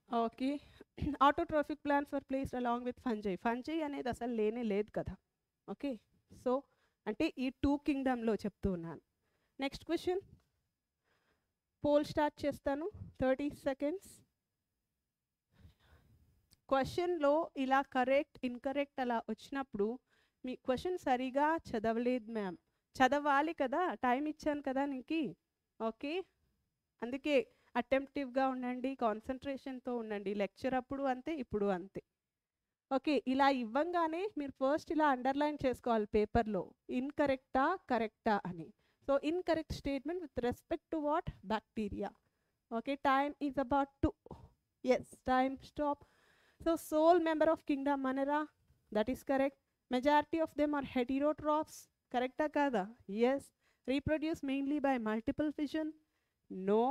okay autotrophic plants for placed along with fungi fungi అనేది అసలు లేనే లేదు కదా. ఓకే సో అంటే ఈ టూ కింగ్డమ్లో చెప్తూ ఉన్నాను. నెక్స్ట్ క్వశ్చన్ పోల్ స్టార్ట్ చేస్తాను. థర్టీ సెకండ్స్ క్వశ్చన్లో ఇలా కరెక్ట్ ఇన్కరెక్ట్ అలా వచ్చినప్పుడు మీ క్వశ్చన్ సరిగా చదవలేదు మ్యామ్ చదవాలి కదా? టైం ఇచ్చాను కదా నీకు. ఓకే. అందుకే అటెంప్టివ్గా ఉండండి కాన్సన్ట్రేషన్తో ఉండండి. లెక్చర్ అప్పుడు అంతే ఇప్పుడు అంతే. ఓకే ఇలా ఇవ్వంగానే మీరు ఫస్ట్ ఇలా అండర్లైన్ చేసుకోవాలి పేపర్లో. ఇన్కరెక్టా కరెక్టా అని. So incorrect statement with respect to what? Bacteria. Okay time is about to yes time stop. So sole member of kingdom Monera? That is correct. Majority of them are heterotrophs. కరెక్టా కాదా? Yes. Reproduce mainly by multiple fission? No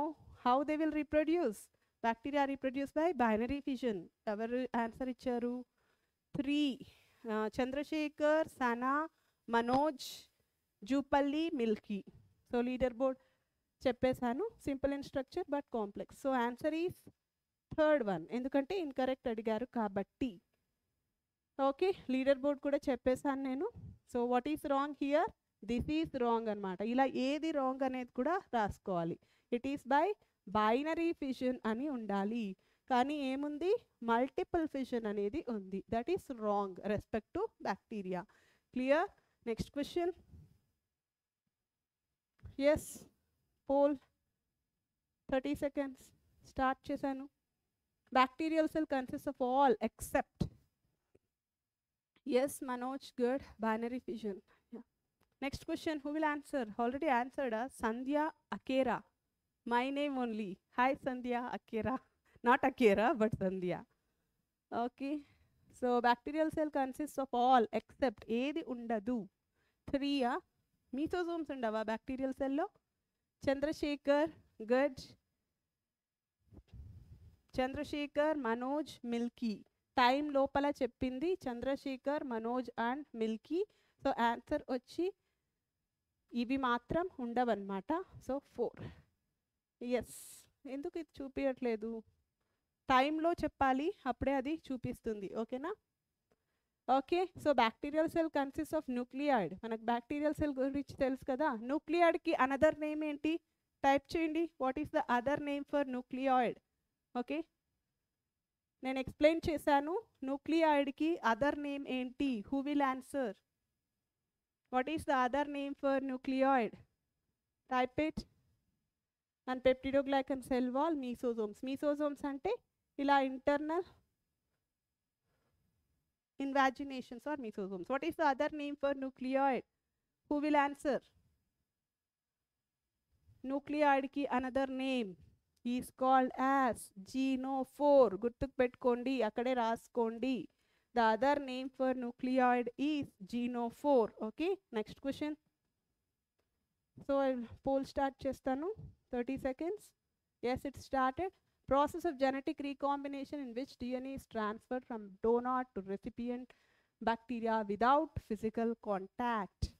how they will reproduce bacteria reproduce by binary fission ఎవరు answer ఇచ్చారు? Three Chandrasekhar Sana Manoj Jupalli Milky. So leader board చెప్పేశాను. Simple in structure but complex so answer is third one ఎందుకంటే incorrect అడిగారు కాబట్టి. Okay leader board కూడా చెప్పేశాను నేను. So what is wrong here this is wrong అనమాట ఇలా ఏది రాంగ్ అనేది కూడా రాసుకోవాలి. It is by binary fission అని ఉండాలి. కానీ ఏముంది? మల్టిపుల్ ఫిషన్ అనేది ఉంది. That is wrong. Respect to bacteria. Clear? Next question. Yes poll thirty seconds. Start చేశాను. Bacterial cell consist of all except yes Manoj good binary fission next question who will answer already answered Sandhya Akera my name only hi Sandhya Akera not Akera but Sandhya okay so bacterial cell consist of all except ఏది ఉండదు. త్రీయా mesosomes ఉండవా bacterial సెల్లో Chandrasekhar good Chandrasekhar Manoj Milky. Time లోపల చెప్పింది Chandrasekhar Manoj and Milky. So answer వచ్చి ఇవి మాత్రం ఉండవన్నమాట. So four. ఎస్ ఎందుకు ఇది చూపించట్లేదు టైంలో చెప్పాలి అప్పుడే అది చూపిస్తుంది. ఓకేనా? Okay. So bacterial cell consist of nucleoid మనకు బ్యాక్టీరియల్ సెల్ గురించి తెలుసు కదా? న్యూక్లియాయిడ్కి అనదర్ నేమ్ ఏంటి? టైప్ చేయండి. What is the other name for nucleoid okay? నేను ఎక్స్ప్లెయిన్ చేశాను. న్యూక్లియాయిడ్కి అదర్ నేమ్ ఏంటి? Who will answer what is the other name for nucleoid type it and peptidoglycan cell wall mesosomes mesosomes అంటే ఇలా internal invaginations or mesosomes. What is the other name for nucleoid? Who will answer? Nucleoid ki another name is called as genophore. గుర్తుకు పెట్టుకోండి అక్కడే రాసుకోండి The other name for nucleoid is genophore. Okay, next question. So I'll poll start chestanu, 30 seconds. Yes, it started. Process of genetic recombination in which DNA is transferred from donor to recipient bacteria without physical contact.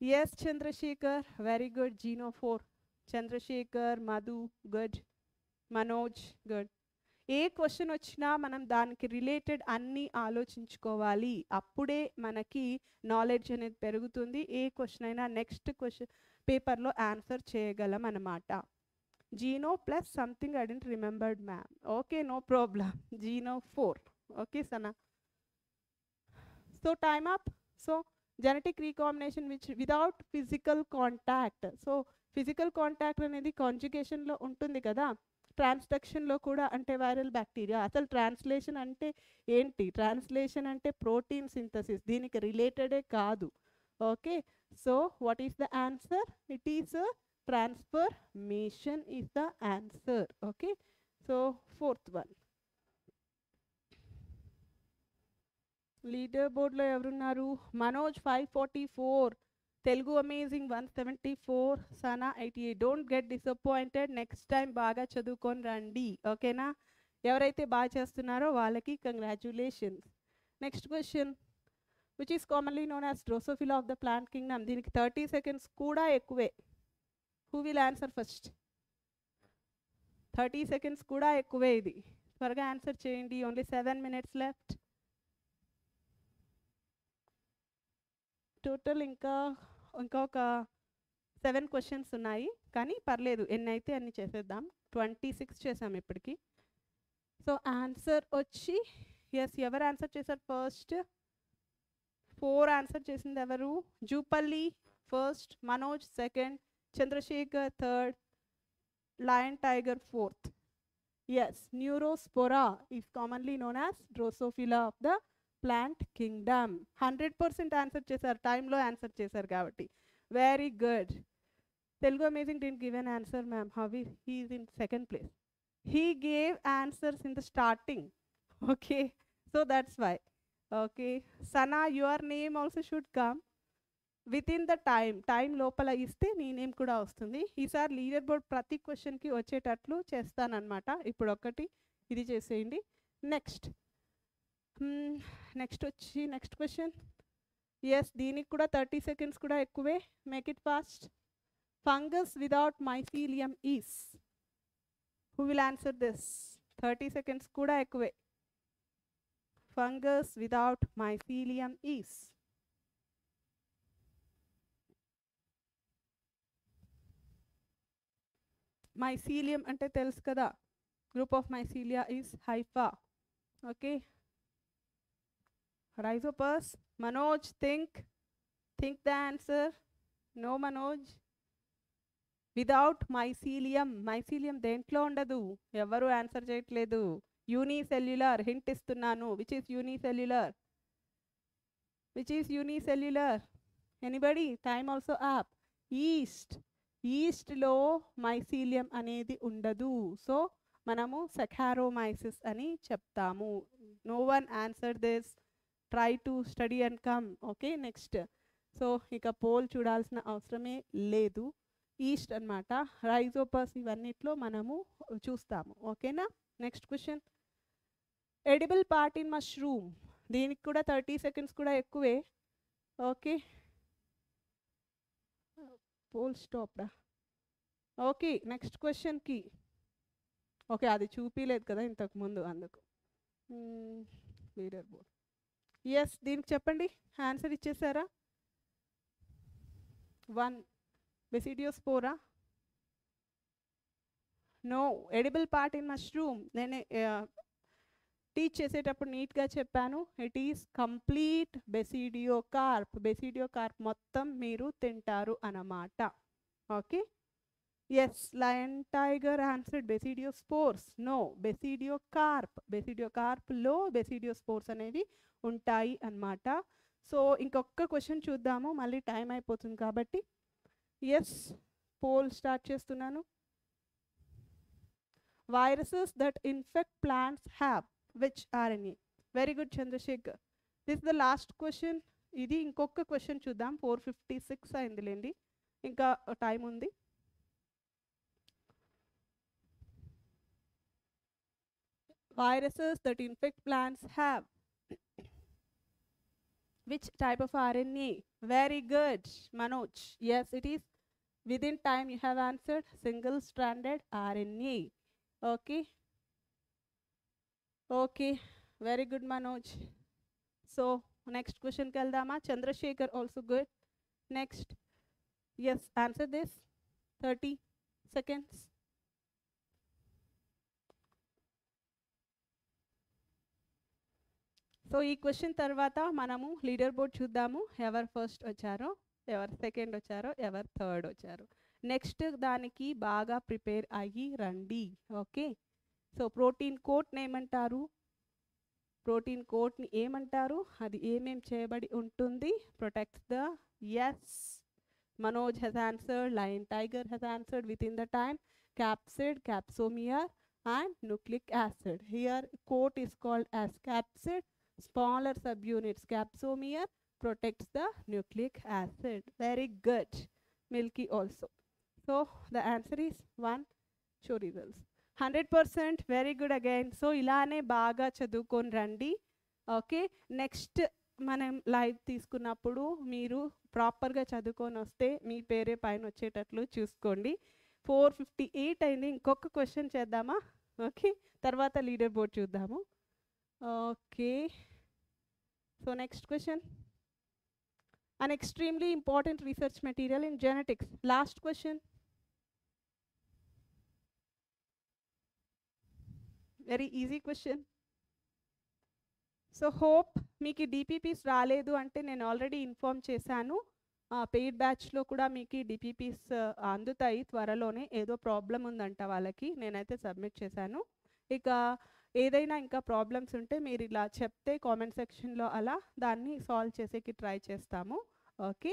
Yes, Chandrasekhar, very good. Genophore. Chandrasekhar, Madhu, good. Manoj, good. ఏ question వచ్చినా మనం దానికి related అన్నీ ఆలోచించుకోవాలి. అప్పుడే మనకి knowledge అనేది పెరుగుతుంది. ఏ క్వశ్చన్ అయినా నెక్స్ట్ క్వశ్చన్ పేపర్లో ఆన్సర్ చేయగలం అన్నమాట. జీనో plus something I didn't remembered ma'am okay no problem జీనో four okay Sana so time up so genetic recombination which without physical contact so physical contact అనేది కాంజుగేషన్లో ఉంటుంది కదా? ట్రాన్స్డక్షన్లో కూడా అంటే వైరల్ బ్యాక్టీరియా. అసలు ట్రాన్స్లేషన్ అంటే ఏంటి? ట్రాన్స్లేషన్ అంటే ప్రోటీన్ సింథసిస్. దీనికి రిలేటెడే కాదు. Okay? So what is the answer? It is transformation is the answer. Okay? So fourth one. Leader బోర్డ్లో ఎవరున్నారు? Manoj five forty four. Telugu amazing one seventy four Sana eighty eight don't get disappointed next time బాగా చదువుకొని రండి. ఓకేనా ఎవరైతే బాగా చేస్తున్నారో వాళ్ళకి congratulations next question which is commonly known as drosophila of the plant kingdom దీనికి థర్టీ సెకండ్స్ కూడా ఎక్కువే. Who will answer first thirty seconds కూడా ఎక్కువే ఇది. త్వరగా ఆన్సర్ చేయండి. Only seven minutes left total ఇంకా ఇంకా ఒక సెవెన్ క్వశ్చన్స్ ఉన్నాయి. కానీ పర్లేదు ఎన్ని అయితే అన్ని చేసేద్దాం. ట్వంటీ సిక్స్ చేసాం ఇప్పటికి. సో ఆన్సర్ వచ్చి ఎస్ ఎవరు ఆన్సర్ చేశారు ఫస్ట్? ఫోర్ ఆన్సర్ చేసింది ఎవరు? Jupalli first Manoj second Chandrasekhar third lion tiger fourth. Yes neurospora is commonly known as drosophila of the plant kingdom. Hundred percent answer చేశారు. టైంలో answer చేశారు కాబట్టి. Very good. Telugu amazing didn't give an answer ma'am. How he is in second place. He gave answers in the starting. Okay. So that's why. Okay. Sana your name also should come within the time. Time లోపల ఇస్తే నీ name కూడా వస్తుంది. ఈసారి leader board ప్రతి క్వశ్చన్కి వచ్చేటట్లు చేస్తానన్నమాట. ఇప్పుడు ఒక్కటి ఇది చేసేయండి. నెక్స్ట్. నెక్స్ట్ వచ్చి నెక్స్ట్ క్వశ్చన్. ఎస్ దీనికి కూడా థర్టీ సెకండ్స్ కూడా ఎక్కువే. Make it fast fungus without mycelium is who will answer this thirty seconds కూడా ఎక్కువే. Fungus without mycelium is mycelium అంటే తెలుసు కదా. Group of mycelia is hypha okay rhizopus Manoj think think the answer no Manoj without mycelium mycelium దేంట్లో ఉండదు? ఎవరు answer చేయట్లేదు. Unicellular hint ఇస్తున్నాను. Which is unicellular which is unicellular anybody time also up yeast ఈస్ట్లో mycelium అనేది ఉండదు. So మనము saccharomyces అని చెప్తాము. No one answer this try to study and come okay next so ఇక పోల్ చూడాల్సిన అవసరమే లేదు. ఈస్ట్ అనమాట రైజోపస్ ఇవన్నిట్లో మనము చూస్తాము ఓకేనా? Next question edible part in mushroom దీనికి కూడా థర్టీ సెకండ్స్ కూడా ఎక్కువే ఓకే? పోల్ స్టాప్డా ఓకే నెక్స్ట్ క్వశ్చన్కి ఓకే అది చూపించలేదు కదా ఇంతకుముందు అందుకు. Hmm, లీడర్ బోర్డ్ ఎస్ దీనికి చెప్పండి. Answer ఇచ్చేసారా? One basidiospora no edible part in mushroom నేను టీచ్ చేసేటప్పుడు నీట్గా చెప్పాను. It is complete basidiocarp basidiocarp మొత్తం మీరు తింటారు అన్నమాట. Okay yes lion tiger answered basidiospores no basidiocarp బెసిడియో కార్ప్లో బెసిడియో స్పోర్స్ అనేవి ఉంటాయి అన్నమాట. సో ఇంకొక క్వశ్చన్ చూద్దాము. మళ్ళీ టైం అయిపోతుంది కాబట్టి. ఎస్ పోల్ స్టార్ట్ చేస్తున్నాను. Viruses that infect plants have which RNA very good Chandrasekhar this the last question ఇది ఇంకొక క్వశ్చన్ చూద్దాం. ఫోర్ ఫిఫ్టీ సిక్స్ అయిందిలేండి. ఇంకా uh, టైం ఉంది. Viruses that infect plants have. Which type of RNA very good Manoj. Yes it is. Within time you have answered. Single stranded RNA okay. Okay. Very good manoj. So next question kaldama chandrasekhar also good. Next. Yes answer this. 30 seconds so ఈ question తర్వాత మనము leader board చూద్దాము. ఎవరు first వచ్చారో ఎవరు second వచ్చారో ఎవరు third వచ్చారు. నెక్స్ట్ దానికి బాగా ప్రిపేర్ అయ్యి రండి. ఓకే సో ప్రోటీన్ కోట్ని ఏమంటారు ప్రోటీన్ కోట్ని ఏమంటారు? అది ఏమేం చేయబడి ఉంటుంది? Protects the yes Manoj has answered lion tiger has answered within the time capsid capsomere and nucleic acid. Here coat is called as capsid. Smaller subunits capsomier protects the nucleic acid. Very good. Milky also. So the answer is 1 show results hundred percent very good again so ఇలానే బాగా చదువుకొని రండి. Okay next మనం live తీసుకున్నప్పుడు మీరు ప్రాపర్గా చదువుకొని వస్తే మీ పేరే పైన వచ్చేటట్లు చూసుకోండి. ఫోర్ ఫిఫ్టీ ఎయిట్ అయింది. ఇంకొక క్వశ్చన్ చేద్దామా? ఓకే తర్వాత లీడర్ బోర్డ్ చూద్దాము. Okay so next question an extremely important research material in genetics. Last question. Very easy question so hope మీకు డిపిపిస్ రాలేదు అంటే నేను ఆల్రెడీ ఇన్ఫామ్ చేశాను. పెయిడ్ బ్యాచ్లో కూడా మీకు డిపిపిస్ అందుతాయి త్వరలోనే. ఏదో ప్రాబ్లం ఉందంట వాళ్ళకి. నేనైతే సబ్మిట్ చేశాను. ఇక ఏదైనా ఇంకా ప్రాబ్లమ్స్ ఉంటే మీరు ఇలా చెప్తే కామెంట్ సెక్షన్లో అలా దాన్ని సాల్వ్ చేసేకి ట్రై చేస్తాము. ఓకే?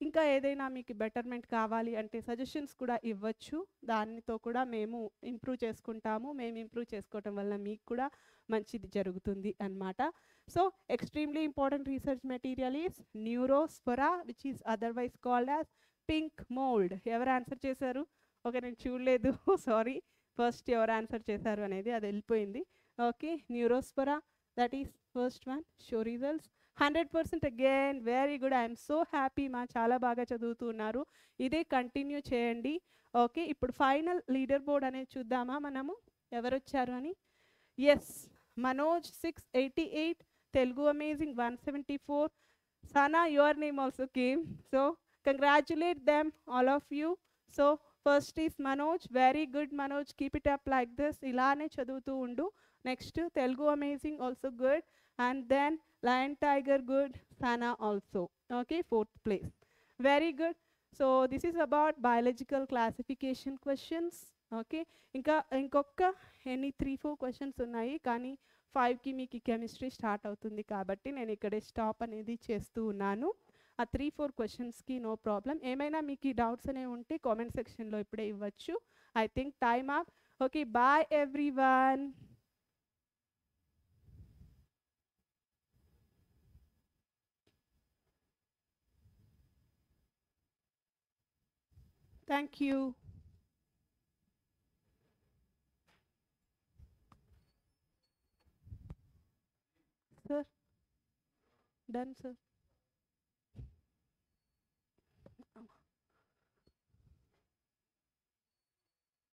ఇంకా ఏదైనా మీకు బెటర్మెంట్ కావాలి అంటే సజెషన్స్ కూడా ఇవ్వచ్చు. దానితో కూడా మేము ఇంప్రూవ్ చేసుకుంటాము. మేము ఇంప్రూవ్ చేసుకోవటం వల్ల మీకు కూడా మంచిది జరుగుతుంది అన్నమాట. So extremely important research material is neurospora which is otherwise called as pink mould. ఎవరు ఆన్సర్ చేశారు? ఓకే నేను చూడలేదు. సారీ. ఫస్ట్ ఎవరు ఆన్సర్ చేశారు అనేది అది వెళ్ళిపోయింది. Okay neurospora that is first one show results hundred percent again very good I'm so happy మా చాలా బాగా చదువుతున్నారు ఇదే కంటిన్యూ చేయండి. ఓకే ఇప్పుడు ఫైనల్ లీడర్ బోర్డ్ అనేది చూద్దామా మనము? ఎవరు వచ్చారు అని? Yes Manoj six eighty eight Telugu amazing one seventy four Sana your name also came so congratulate them all of you so first is Manoj very good Manoj keep it up like this ఇలానే చదువుతూ ఉండు. Next Telugu amazing also good and then lion tiger good Sana also okay fourth place very good so this is about biological classification questions okay ఇంకా ఇంకొక ఎన్ని three four questions ఉన్నాయి. కానీ ఫైవ్కి మీకు కెమిస్ట్రీ స్టార్ట్ అవుతుంది కాబట్టి నేను ఇక్కడే స్టాప్ అనేది చేస్తూ ఉన్నాను. ఆ త్రీ ఫోర్ క్వశ్చన్స్కి నో ప్రాబ్లం ఏమైనా మీకు ఈ డౌట్స్ అనేవి ఉంటే కామెంట్ సెక్షన్లో ఇప్పుడే ఇవ్వచ్చు. I think time up okay bye everyone thank you sir done sir